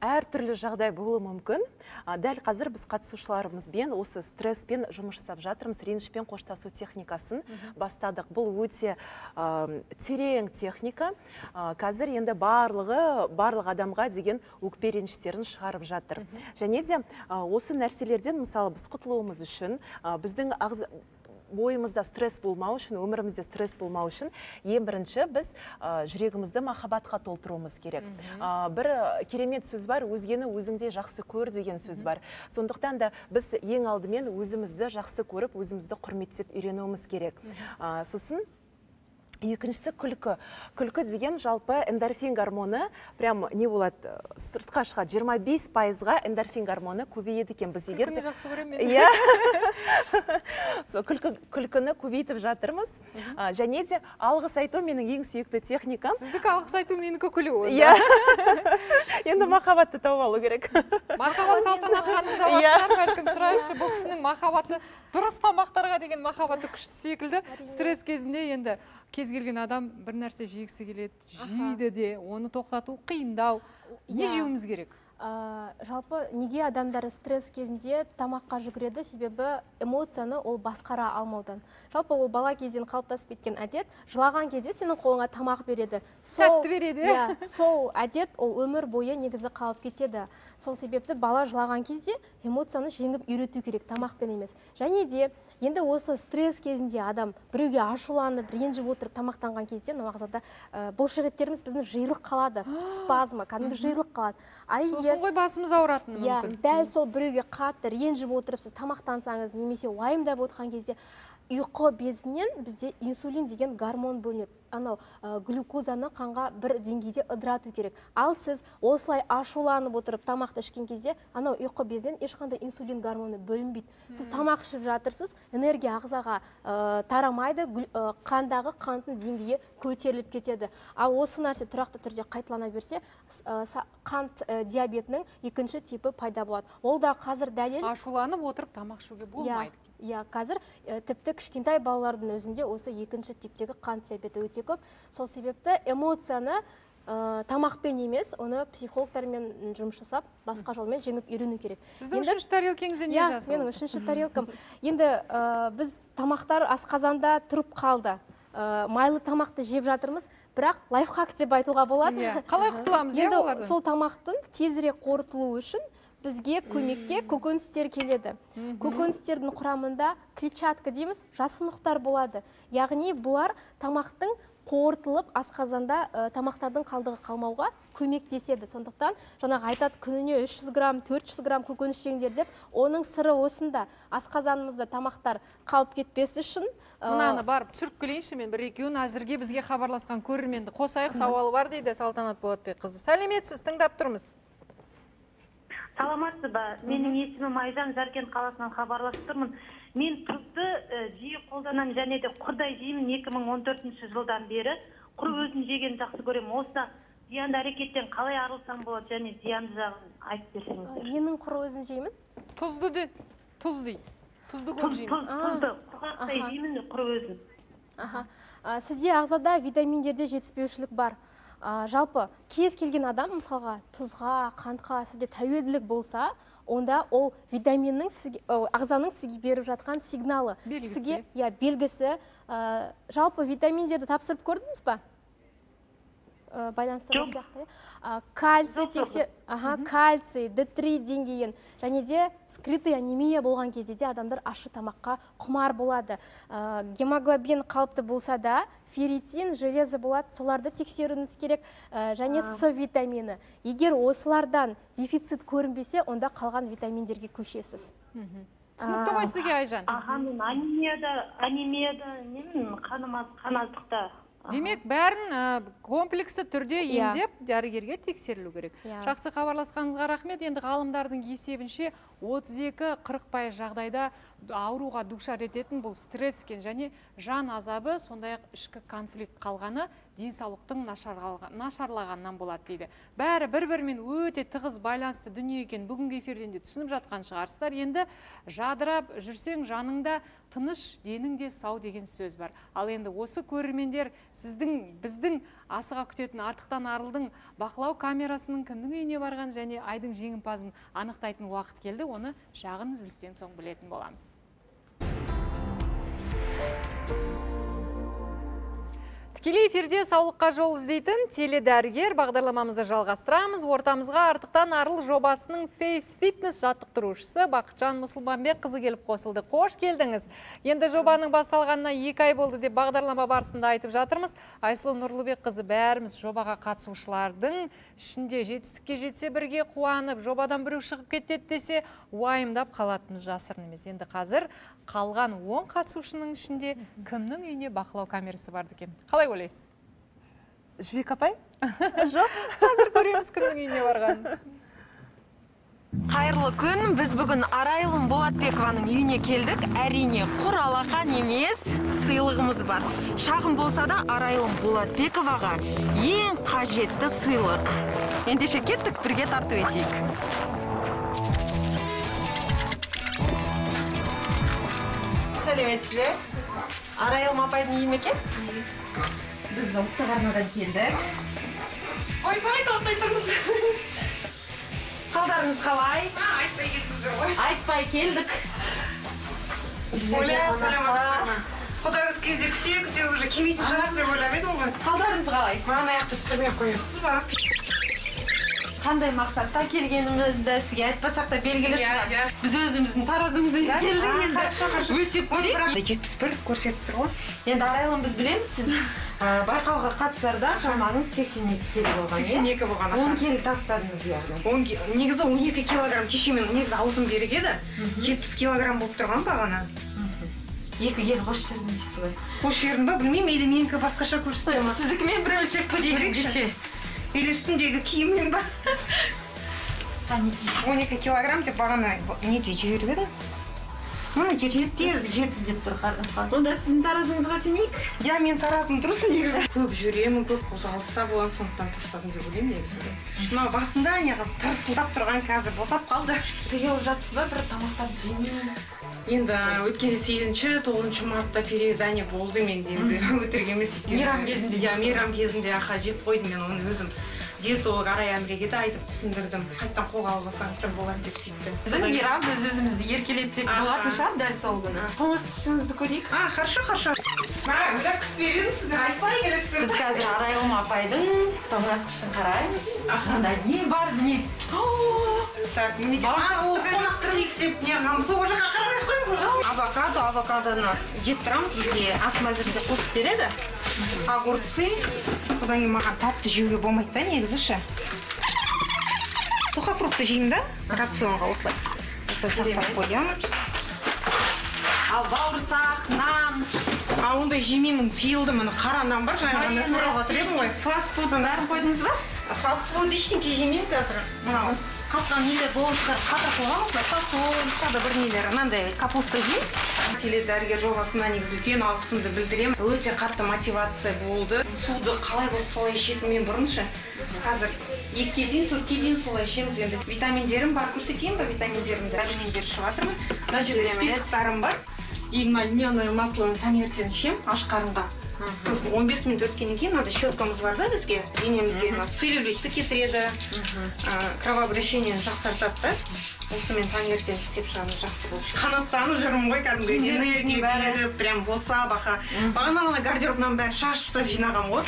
Әртүрлі жағдай болуы мүмкін. А, дәл қазір біз қатысушыларымызбен осы стресспен жұмыс жасап жатырмыз. Ренішпен қоштасу техникасын бастадық. Бұл өте ә, терең техника. Ә, қазір енді барлығы барлық адамға деген өкпе реніштерін шығарып жатыр. Және де ә, осы нәрселерден мысалы біз құтылуымыз үшін біздің ағза бойымызда стресс болмау үшін өмірімізде стресс болмау үшін ең бірінші біз ә, жүрегімізді махаббатқа толтыруымыз керек. Ә, бір керемет сөз бар өзгені өзіңдей жақсы көр деген сөз бар. Сондықтан да біз ең алдымен өзімізді жақсы көріп өзімізді құрметтеп үйренуіміз керек. Ә, сосын екіншісі күлкі. Күлкі деген жалпы эндорфин гормоны прям не болады сыртқа шығады. 25 пайызға эндорфин гормоны көбейеді екен біз егер күлкіні жақсы көремін мен. Иә. *laughs* Сол күлкі күлкіні көбейтіп жатырмыз. А, және де алғыс айту менің ең сүйікті техникам. Сіздікі алғыс айту менікі күлу иә. *laughs* енді махаббатты тауып алу керек. *laughs* Махаббат салтанат ханымда бар Иә. шығар бәлкім сұрайықшы бұл кісінің махаббаты. Дұрыс тамақтарға деген махаббаты күшті секілді. Стресс кезінде енді кез келген адам бір нәрсе жегісі келеді жейді де оны тоқтату қиындау. Не Иә. жеуіміз керек? Ә, жалпы неге адамдар стресс кезінде тамаққа жүгіреді? Себебі эмоцияны ол басқара алмаудан жалпы ол бала кезден қалыптасып кеткен әдет жылаған кезде сенің қолыңа тамақ береді. Тәтті береді, иә? иә сол әдет ол өмір бойы негізі қалып кетеді. Сол себепті бала жылаған кезде эмоцияны жеңіп үйрету керек тамақпен емес. Және де енді осы стресс кезінде адам біреуге ашуланып ренжіп отырып тамақтанған кезде мына ағзада ә, бұлшықеттеріміз біздің жиырылып қалады. *gasps* Спазма кәдімгі жиырылып қалады. А сосын ғой басымыз ауыратыны иә мүмкін. дәл сол біреуге қатты ренжіп отырып сіз тамақтансаңыз немесе уайымдап отырған кезде ұйқы безінен бізде инсулин деген гормон бөлінеді. Анау ә, глюкозаны қанға бір деңгейде ыдырату керек. Ал сіз осылай ашуланып отырып тамақты ішкен кезде анау ұйқы безінен ешқандай инсулин гормоны бөлінбейді. Сіз тамақ ішіп жатырсыз энергия ағзаға ә, тарамайды ә, қандағы қанттың деңгейі көтеріліп кетеді. Ал осы нәрсе тұрақты түрде қайталана берсе қант диабетінің екінші типі пайда болады. Ол да қазір дәлел. Ашуланып отырып тамақ ішуге болмайды иә қазір ә, тіпті кішкентай балалардың өзінде осы екінші типтегі қант диабеті өте көп. Сол себепті эмоцияны ә, тамақпен емес оны психологтармен жұмыс жасап басқа жолмен жеңіп үйрену керек. Сіздің Енді- үшінші тарелкеңізде не иә жазылды? менің үшінші *laughs* тарелкам енді ә, біз тамақтар асқазанда тұрып қалды. Ә, майлы тамақты жеп жатырмыз бірақ лайфхак деп айтуға болады. Иә, қалай құтыламыз, иә, енді сол тамақтың тезірек қорытылуы үшін бізге көмекке көкөністер келеді. Көкөністердің құрамында клетчатка дейміз жасұнықтар болады. Яғни бұлар тамақтың қорытылып асқазанда ә, тамақтардың қалдығы қалмауға көмектеседі. Сондықтан жаңағы айтады күніне 300 грамм 400 грамм көкөніс жеңдер деп оның сыры осында. Асқазанымызда тамақтар қалып кетпес үшін ә, мынаны барып түсіріп келейінші мен бір екеуін әзірге бізге хабарласқан көрерменді қосайық. Сауалы бар дейді салтанат болатбекқызы. Сәлеметсіз тыңдап тұрмыз. Саламатсыз ба? Менің есімім айжан жаркент қаласынан хабарласып тұрмын. Мен тұзды жиі қолданамын және де құрдай жеймін 2014 жылдан бері. Құр өзін жегенді жақсы көремін. Осы зиянды әрекеттен қалай арылсам болады және зиянды жағын айтып берсеңіздер. Ненің құр өзін жеймін. Тұзды де тұз дейді тұзды көп жеймін. тұз- тұзды. Құрғақтай жеймін құр өзін аха. Сізде ағзада витаминдерде жетіспеушілік бар. Ә, жалпы кез келген адам мысалға тұзға қантқа сізде тәуелділік болса онда ол витаминнің сізге- ағзаның сізге беріп жатқан сигналы. Белгісі. сізге иә белгісі. Ә, жалпы витаминдерді тапсырып көрдіңіз ба? Ә, байланыстыру сияқты иә. А, кальций тексер аха кальций д3 деңгейін. Және де скрытый анемия болған кезде де адамдар ащы тамаққа құмар болады. Ә, гемоглобин қалыпты болса да ферритин железо болады соларды тексеруіңіз керек Ә, және с витамині. Егер осылардан дефицит көрінбесе онда қалған витаминдерге көшесіз. Түсінікті ғой сізге айжан. Мен анемияда анемияда немін қаным аз қан аздықта демек бәрін ә, комплексті түрде Иә. емдеп дәрігерге тексерілу керек. Иә. жақсы хабарласқаныңызға рахмет. Енді ғалымдардың есебінше 32-40 пайыз жағдайда ауруға душар ететін бұл стресс екен және жан азабы сондай ақ ішкі конфликт қалғаны денсаулықтың нашарлаған- нашарлағаннан болады дейді. Бәрі бір бірімен өте тығыз байланысты дүние екен. Бүгінгі эфирден де түсініп жатқан шығарсыздар. Енді жадырап жүрсең жаныңда тыныш денің де сау деген сөз бар. Ал енді осы көрермендер сіздің біздің асыға күтетін артықтан арылдың бақылау камерасының кімнің үйіне барған және айдың жеңімпазын анықтайтын уақыт келді оны шағын үзілістен соң білетін боламыз. Тікелей эфирде саулыққа жол іздейтін теледәрігер бағдарламамызды жалғастырамыз. Ортамызға артықтан арыл жобасының фейс фитнес жаттықтырушысы бақытжан мұсылманбекқызы келіп қосылды. Қош келдіңіз. Енді жобаның басталғанына екі ай болды деп бағдарлама барысында айтып жатырмыз. Айсұлу нұрлыбекқызы бәріміз жобаға қатысушылардың ішінде жетістікке жетсе бірге қуанып жобадан біреу шығып кетеді десе уайымдап қалатынымыз жасырын емес. Енді қазір қалған 10 қатысушының ішінде кімнің үйіне бақылау камерасы бар екен? Қалай ойлайсыз? Жібек апай? *laughs* Жоқ. Қазір көреміз кімнің үйіне барғанын. Қайырлы күн. Біз бүгін арайлым болатбекованың үйіне келдік. Әрине құр алақан емес сыйлығымыз бар. Шағын болса да арайлым болатбековаға ең қажетті сыйлық. Ендеше кеттік бірге тарту етейік сәлеметсіз бе арайлым апайдың үйі ме екен? Біз ұлттық арнадан келдік. Ойбай тоқтай тұрмыз қалдарыңыз қалай? Айтпай кеттіңіздер ғой. Айтпай келдік. Оля саламатсыздар ма? Құдай күткенде күте күте уже келмейтін шығар деп ойлап едім ғой. Қалдарыңыз қалай? Маған аяқты түсірмей ақ қоясыз ба? Қандай мақсатта келгенімізді сізге айтпасақ та белгілі шығар иә. біз өзіміздің таразымызбен келдік енді өлшеп көрейік жетпіс бір көрсетіп тұр ғой енді арайлым біз білеміз сіз ә, байқауға қатысарда салмағыңыз сексен екі келі болған иә? 82 болған, он келі тастадыңыз яғни он негізі он екі килограмм кеше мен негізі аузым берік еді жетпіс килограмм болып тұрған бағана екі келі қосып жібердім дейсіз ғой қосып жібердім ба білмеймін или менікі басқаша көрсете ма сіздікімен бір өлшеп көрейік ендеше или үстіндегі киімім ба он екі килограмм деп бағана неде жіберіп едім міне жетпісте жеті деп тұр онда сіздің таразыңызға сенейік иә мен таразым дұрыс негізі көп жүремін көп қозғалыста боламын сондықтан тастадым деп ойлаймын негізі мынау басында неғыз тырсылдап тұрған қазір босап қалды. Тыйылып жатсыз ба бір тамақтарды жемеймін енді өткен сегізінші тоғызыншы мартта переедание болды менде енді. *laughs* Өтірік емес Мейрам кезінде иә мейрам кезінде аха жеп қойдым мен оны өзім диетолог арай әміреге де айтып түсіндірдім. Қайттан қолға алсаңыздар болады деп сөйтті біздің мейрам өз өзімізді еркелетсек болатын шығар дәл сол күні. Тоңазытқышыңызды көрейік. А хорошо хорошо. Маған бірақ күтпеп едім сіздер айтпай келесіздер біз қазір арайлым апайдың тоңазытқышын қараймыз. Онда не бар не так мінекей қонақты тиік деп не ол жаққа қарамай ақ қойыңыз авокадо авокадоны жеп тұрамыз бізге ас мәзірінде қосып береді. Огурцы содан кейін маған тәтті жеуге болмайды да негізі ше? Сухофрукты жеймін да? Рационға осылай. Осылай сақтап қоямын ал бауырсақ нан. А ондай жемеймін тыйылды міне қара нан бар жаңа ғана туралға тұр едім ғой. фаст фудтың бәрін қойдыңыз ба? Фаст фуд ештеңке жемеймін қазір. Мынау. Қатқан нелер болып шығар қатырып қойған осылай фасоль тағы да бір нелер мынандай капуста жеймін теледәрігер жобасына негізі үлкен алғысымды білдіремін өте қатты мотивация болды суды қалай болса солай ішетінмін бұрын ше қазір екіге дейін төртке дейін солай ішеміз енді витаминдерім бар көрсетейін ба витаминдерімді витаминдер ішіп жатырмын мына жерде списоктарым бар и мына льняное маслоны таңертең ішемін аш қарынға сосын он бес минут өткеннен кейін мынандай щеткамыз бар да бізге денемізге мына целлюлитті кетіреді кровообращениені жақсартады да осымен таңертең істеп шығамыз жақсы болды қанаттанып жүрмін ғой кәдімгі энергия беріп прям босап аха бағана ғана гардеробымнан бәрін шашып тастап жинағанмын ғой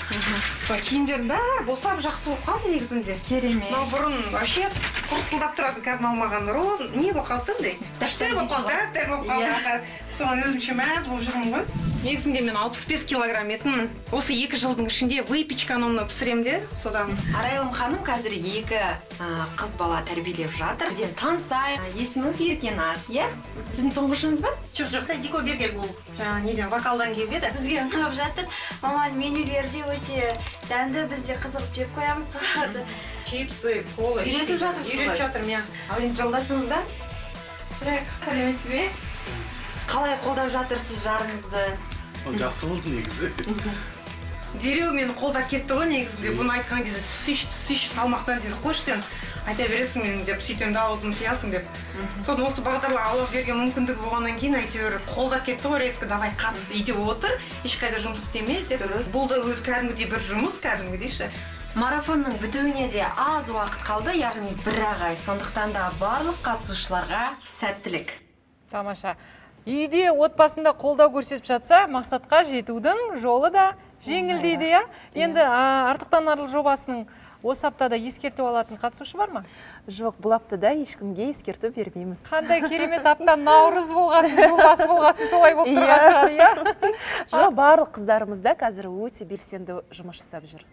сол киімдердің бәрі босап жақсы болып қалды негізінде. Керемет. Мынау бұрын вообще құрсылдап тұратын қазір алмаған роз не болып қалды андай күшті болып қалды дәптер болып қалды соған өзімше мәз болып жүрмін ғой негізінде мен алпыс бес килограмм. Едім осы екі жылдың ішінде выпечканы оны пісіремін де содан. Арайлым ханым қазір екі ә, қыз бала тәрбиелеп жатыр. Бірден танысайық есіміңіз еркеназ иә? Сіздің тұңғышыңыз ба? Жоқ жоқ дико бергел бұл жаңағы неден вокалдан келіп еді бізге ұнап жатыр. Маманың менюлері де өте дәмді біз де қызығып жеп қоямыз. Соларды *laughs* чипсы кола үйретіп жатырсыз ғой. үйретіп жатырмын иә. Ал енді жолдасыңыздан сұрайық. Сәлеметсіз бе қалай қолдап жатырсыз жарыңызды? Ол жақсы болды негізі. Дереу мені қолдап кетті ғой негізінде бұны айтқан кезде түсейші түсейші салмақтан дейді қойшы сен айта бересің мен деп сөйтемін да аузымды тыясың деп. Содан осы бағдарлама алла берген мүмкіндігі болғаннан кейін әйтеуір қолдап кетті ғой резко. Давай қатыс үйде отыр ешқайда жұмыс істеме деп. Бұл да өзі кәдімгідей бір жұмыс кәдімгідей ше. Марафонның бітуіне де аз уақыт қалды яғни бір ақ ай. Сондықтан да барлық қатысушыларға сәттілік. Тамаша үйде отбасында қолдау көрсетіп жатса мақсатқа жетудің жолы да жеңілдейді иә? енді а, артықтан арыл жобасының осы аптада ескертіп алатын қатысушы бар ма? Жоқ бұл аптада ешкімге ескерту бермейміз. Қандай керемет апта наурыз болғасын жыл басы болғасын солай болып тұрған шығар иә. *laughs* Жоқ барлық қыздарымыз да қазір өте белсенді жұмыс жасап жүр.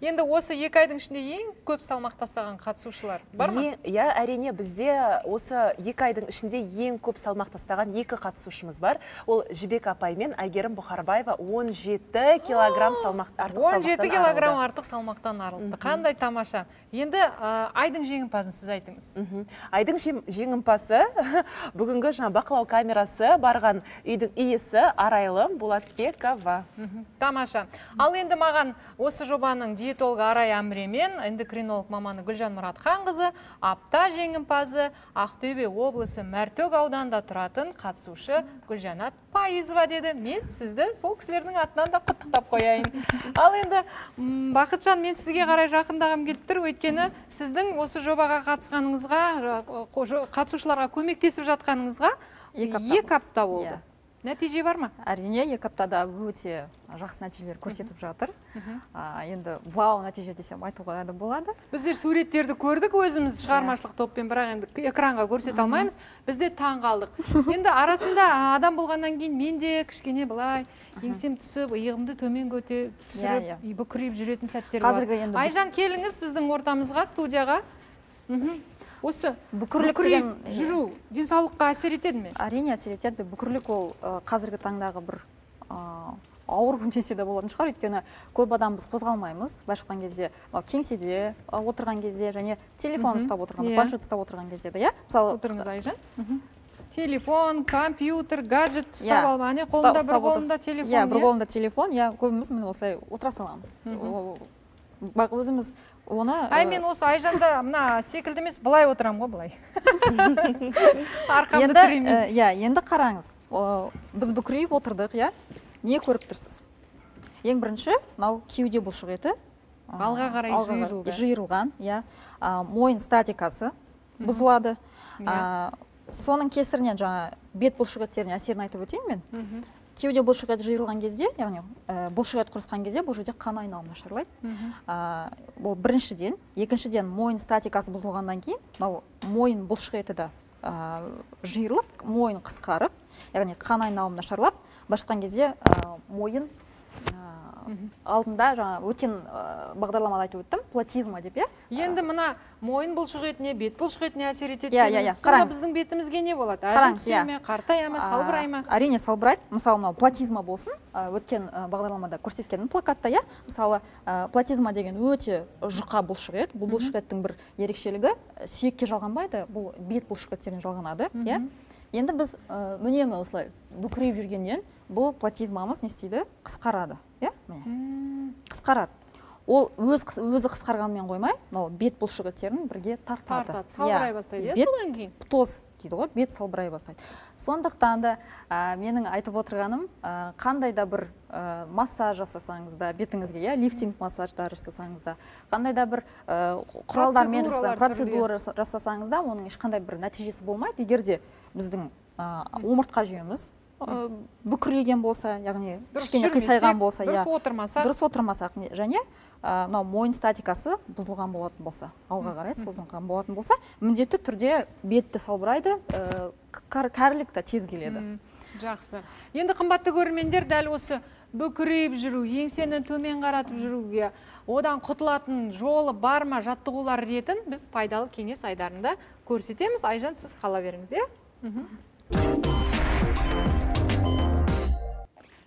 Енді осы екі айдың ішінде ең көп салмақ тастаған қатысушылар бар ма? Иә әрине бізде осы екі айдың ішінде ең көп салмақ тастаған екі қатысушымыз бар. Ол жібек апай мен әйгерім бұхарбаева 17 килограмм салмақ артық 17 салмақтан килограмм артық салмақтан арылды. Қандай тамаша. Енді айдың жеңімпазын сіз айтыңыз айдың жеңімпазы *laughs* бүгінгі жаңа бақылау камерасы барған үйдің иесі арайлым болатбекова тамаша. Ал енді маған осы жобаның диетологы арай әміре мен эндокринолог маманы гүлжан мұратханқызы апта жеңімпазы ақтөбе облысы мәртөк ауданында тұратын қатысушы гүлжанат пайызова деді. Мен сізді сол кісілердің атынан да құттықтап қояйын. *laughs* Ал енді бақытжан мен сізге қарай жақындағым келіп тұр. Өйткені сіздің осы жобаға қатысқаныңызға қо- жо- қатысушыларға көмектесіп жатқаныңызға екі апта болды. нәтиже бар ма? Әрине екі аптада өте жақсы нәтижелер көрсетіп жатыр. А, енді вау нәтиже десем айтуға да болады. Біздер суреттерді көрдік өзіміз шығармашылық топпен бірақ енді экранға көрсете алмаймыз. Біз де таң қалдық. Енді арасында адам болғаннан кейін мен де кішкене былай еңсем түсіп иығымды төмен көтеріп түсіріп иә. и бүкірейіп жүретін сәттер бар айжан келіңіз біздің ортамызға студияға. Осы бүкірлік деген жүру денсаулыққа әсер етеді ме? Әрине әсер етеді. Бүкірлік ол қазіргі таңдағы бір ауру десе де болатын шығар. Өйткені көп адам біз қозғалмаймыз. Былайша айтқан кезде мынау кеңседе отырған кезде және телефон ұстап отырғанда Иә. планшет ұстап отырған кезде де иә. Мысалы отырыңыз айжан. Телефон компьютер гаджет ұстап Иә, алып ане ұста- қолында бір ұстап қолында телефон иә бір иә? қолында телефон. Иә көбіміз міне осылай отыра саламыз. Өзіміз оны Ай ә, мен осы айжанда мына секілді емес былай отырамын ғой былай. *laughs* Арқамды тіремеймін ә, иә енді қараңыз. Біз бүкірейіп отырдық иә? Не көріп тұрсыз? Ең бірінші мынау кеуде бұлшық еті. Алға қарай жиырылды. жиырылған. иә? Мойын статикасы бұзылады. Иә. Соның кесірінен жаңа бет бұлшықеттеріне әсерін айтып өтейін мен. Кеуде бұлшықеті жиырылған кезде яғни ә, бұлшықет құрысқан кезде бұл жерде қан айналымы нашарлайды. А, бұл біріншіден екіншіден мойын статикасы бұзылғаннан кейін мынау мойын бұлшықеті де а, жиырылып мойын қысқарып яғни қан айналымы нашарлап былайша айтқан кезде а, мойын алдында жаңа өткен бағдарламада айтып өттім платизма деп иә? Енді мына мойын бұлшық етіне бет бұлшық етіне әсер етеді Иә, иә, иә, қараңыз. біздің бетімізге не болады? Әжім түсе иә. ме қартая ма салбырай ма? әрине салбырайды. Мысалы мынау платизма болсын өткен бағдарламада көрсеткен плакатта иә? Мысалы платизма деген өте жұқа бұлшық ет. Бұл бұлшық еттің бір ерекшелігі сүйекке жалғанбайды бұл бет бұлшық еттеріне жалғанады иә? Енді біз үнемі осылай бүкірейіп жүргеннен бұл платизмамыз не істейді? Қысқарады иә міне. Қысқарады. Ол өз өзі қысқарғанымен қоймай мынау бет бұлшық еттерін бірге тартады. Тартады, салбырай бастайды, иә, содан кейін? птоз дейді ғой бет салбырай бастайды. Сондықтан да ә, менің айтып отырғаным ә, қандай да бір ә, массаж жасасаңыз да бетіңізге иә лифтинг массаждар жасасаңыз да қандай да бір ә, құралдармен процедура жаса- жасасаңыз да оның ешқандай бір нәтижесі болмайды. Егер де біздің ә, омыртқа жүйеміз ә, бүкірейген болса яғни Дұрыс кішкене қисайған болса дұрыс иә. отырмасақ. дұрыс отырмасақ не- және мынау мойын статикасы бұзылған болатын болса алға қарай созылған болатын болса міндетті түрде бет те салбырайды кәр- кәрілік те тез келеді. Жақсы. Енді қымбатты көрермендер дәл осы бүкірейіп жүру еңсені төмен қаратып жүруге одан құтылатын жолы бар ма жаттығулар ретін біз пайдалы кеңес айдарында көрсетеміз. Айжан сіз қала беріңіз иә.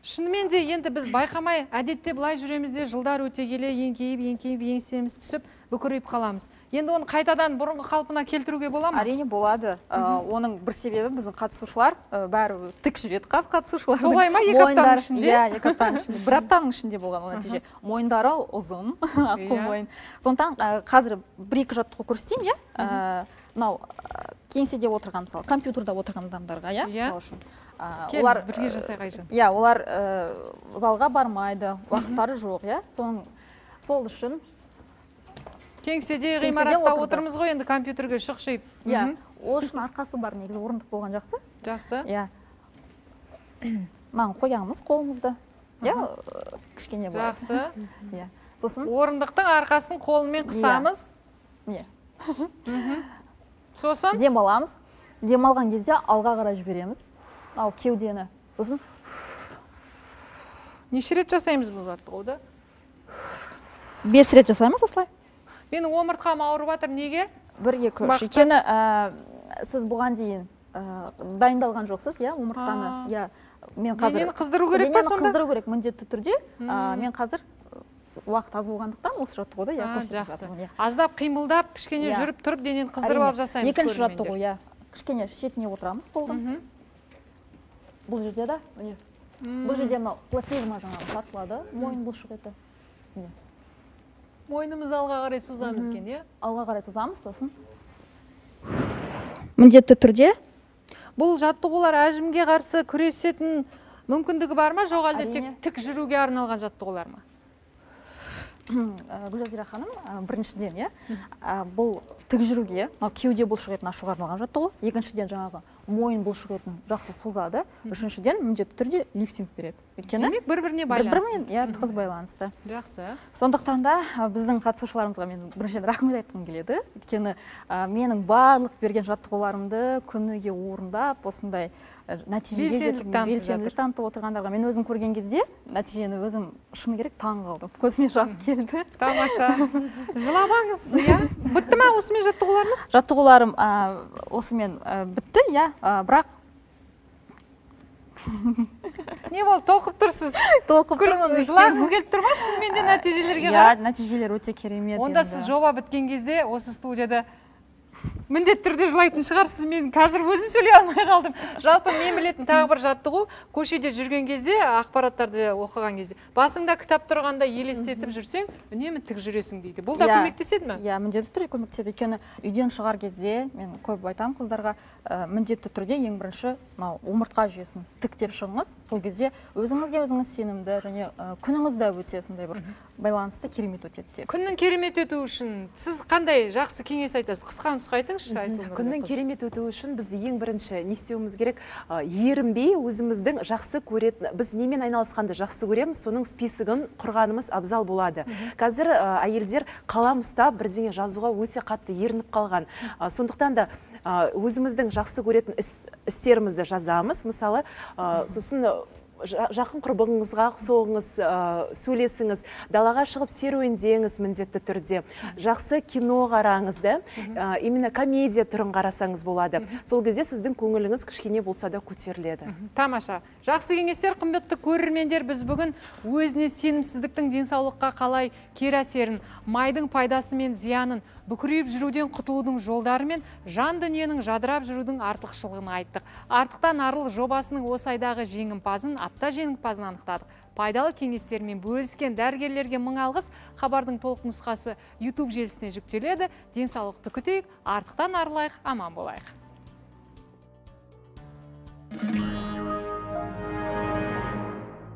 Шынымен де енді біз байқамай әдетте былай жүреміз де жылдар өте келе еңкейіп еңкейіп еңсеміз түсіп бүкірейіп қаламыз. Енді оны қайтадан бұрынғы қалпына келтіруге бола ма? Әрине болады. Ә, оның бір себебі біздің қатысушылар ә, бәрі тік жүреді қаз қатысушылар Солай ма? Екі аптаның ішінде? иә екі аптаның ішінде. Бір аптаның ішінде болған ол нәтиже. Мойындары ұзын *laughs* аққу Иә. мойын. Сондықтан ә, қазір бір екі жаттығу көрсетейін иә? Мынау кеңседе отырған мысалы компьютерда отырған адамдарға иә? Иә. мысалы үшін. Ә, Келіңіз, бірге жасайық айжан. иә олар ә, залға бармайды. Уақыттары жоқ иә? Соның сол үшін кеңседе ғимаратта отырмыз ғой енді компьютерге шұқшиып. Иә ол үшін арқасы бар негізі орындық болған жақсы. Жақсы. Иә. Мынаны қоямыз қолымызды. Иә э, кішкене былай. Жақсы. *laughs* иә. Сосын орындықтың арқасын қолмен қысамыз. Міне сосын дем аламыз дем алған кезде алға қарай жібереміз. Ал кеудені сосын неше рет жасаймыз бұл жаттығуды бес рет жасаймыз осылай? Менің омыртқам ауырып жатыр неге? Бір екі үш өйткені ә, сіз бұған дейін ә, дайындалған жоқсыз иә омыртқаны. Иә мен қазір Денені қыздыру керек па сонда? қыздыру керек міндетті түрде. Ә, мен қазір уақыт аз болғандықтан осы жаттығуды иә жақсы. иә. Аздап қимылдап кішкене Иә. жүріп тұрып денені қыздырып алып жасаймыз екінші жаттығу иә. Кішкене шетіне отырамыз столдың бұл жерде да міне. Бұл жерде мынау платизма жаңағы тартылады мойын бұлшық еті. Міне. Мойнымызды алға қарай созамыз екен иә? Алға қарай созамыз сосын. Міндетті түрде? Бұл жаттығулар әжімге қарсы күресетін мүмкіндігі бар ма? Жоқ әлде тек тік жүруге арналған жаттығулар ма? Гүлжазира ханым біріншіден иә? Бұл тік жүруге мынау кеуде бұлшық етін ашуға арналған жаттығу. Екіншіден жаңағы мойын бұлшық етін жақсы созады. Үшіншіден міндетті түрде лифтинг береді. Өйткені демек бір біріне бір байланысты. бірімен иә тығыз байланысты. Жақсы. Сондықтан да біздің қатысушыларымызға мен біріншіден рахмет айтқым келеді. Өйткені ә, менің барлық берген жаттығуларымды күніге орындап осындай нәтижеге Белсенділік танытып отырғандарға мен өзім көрген кезде нәтижені өзім шыны керек таң қалдым. Көзіме жас келді. Тамаша. *laughs* Жыламаңыз иә? Бітті ма осымен жаттығуларымыз жаттығуларым осымен бітті иә бірақ не болды толқып тұрсыз? Толқып тұрмын жылағыңыз келіп тұр ма шынымен де нәтижелерге иә қарап? нәтижелер өте керемет онда сіз жоба біткен кезде осы студияда міндетті түрде жылайтын шығарсыз. Мен қазір өзім сөйлей алмай қалдым. Жалпы мен білетін тағы бір жаттығу көшеде жүрген кезде ақпараттарды оқыған кезде. Басыңда кітап тұрғанда елестетіп жүрсең үнемі тік жүресің дейді. Бұл да Иә. көмектеседі ме? Иә міндетті түрде көмектеседі. Өйткені үйден шығар кезде мен көп айтамын қыздарға ә, міндетті түрде ең бірінші мынау омыртқа жүйесін тіктеп шығыңыз. Сол кезде өзіңізге өзіңіз сенімді және ә, күніңіз де өте сондай бір байланысты керемет өтеді деп. Күннің керемет өтуі үшін сіз қандай жақсы кеңес айтасыз? Қысқа нұсқа айтыңызшы айсұлу күннің керемет өтуі үшін біз ең бірінші не істеуіміз керек? Ерінбей өзіміздің жақсы көретін біз немен айналысқанды жақсы көреміз соның списогін құрғанымыз абзал болады. Қазір әйелдер қалам ұстап бірдеңе жазуға өте қатты ерініп қалған. Сондықтан да өзіміздің жақсы көретін іс, істерімізді жазамыз. Мысалы сосын жақын құрбыңызға соғыңыз ә, сөйлесіңіз далаға шығып серуендеңіз міндетті түрде. Жақсы кино қараңыз да Ә, именно комедия түрін қарасаңыз болады. Сол кезде сіздің көңіліңіз кішкене болса да көтеріледі. Тамаша. Жақсы кеңестер қымбатты көрермендер біз бүгін өзіне сенімсіздіктің денсаулыққа қалай кері әсерін майдың пайдасы мен зиянын бүкірейіп жүруден құтылудың жолдары мен жан дүниенің жадырап жүрудің артықшылығын айттық. Артықтан арыл жобасының осы айдағы жеңімпазын тақырыпта жеңімпазын анықтадық. Пайдалы кеңестермен бөліскен дәрігерлерге мың алғыс. Хабардың толық нұсқасы ютуб желісіне жүктеледі. Денсаулықты күтейік артықтан арылайық. Аман болайық.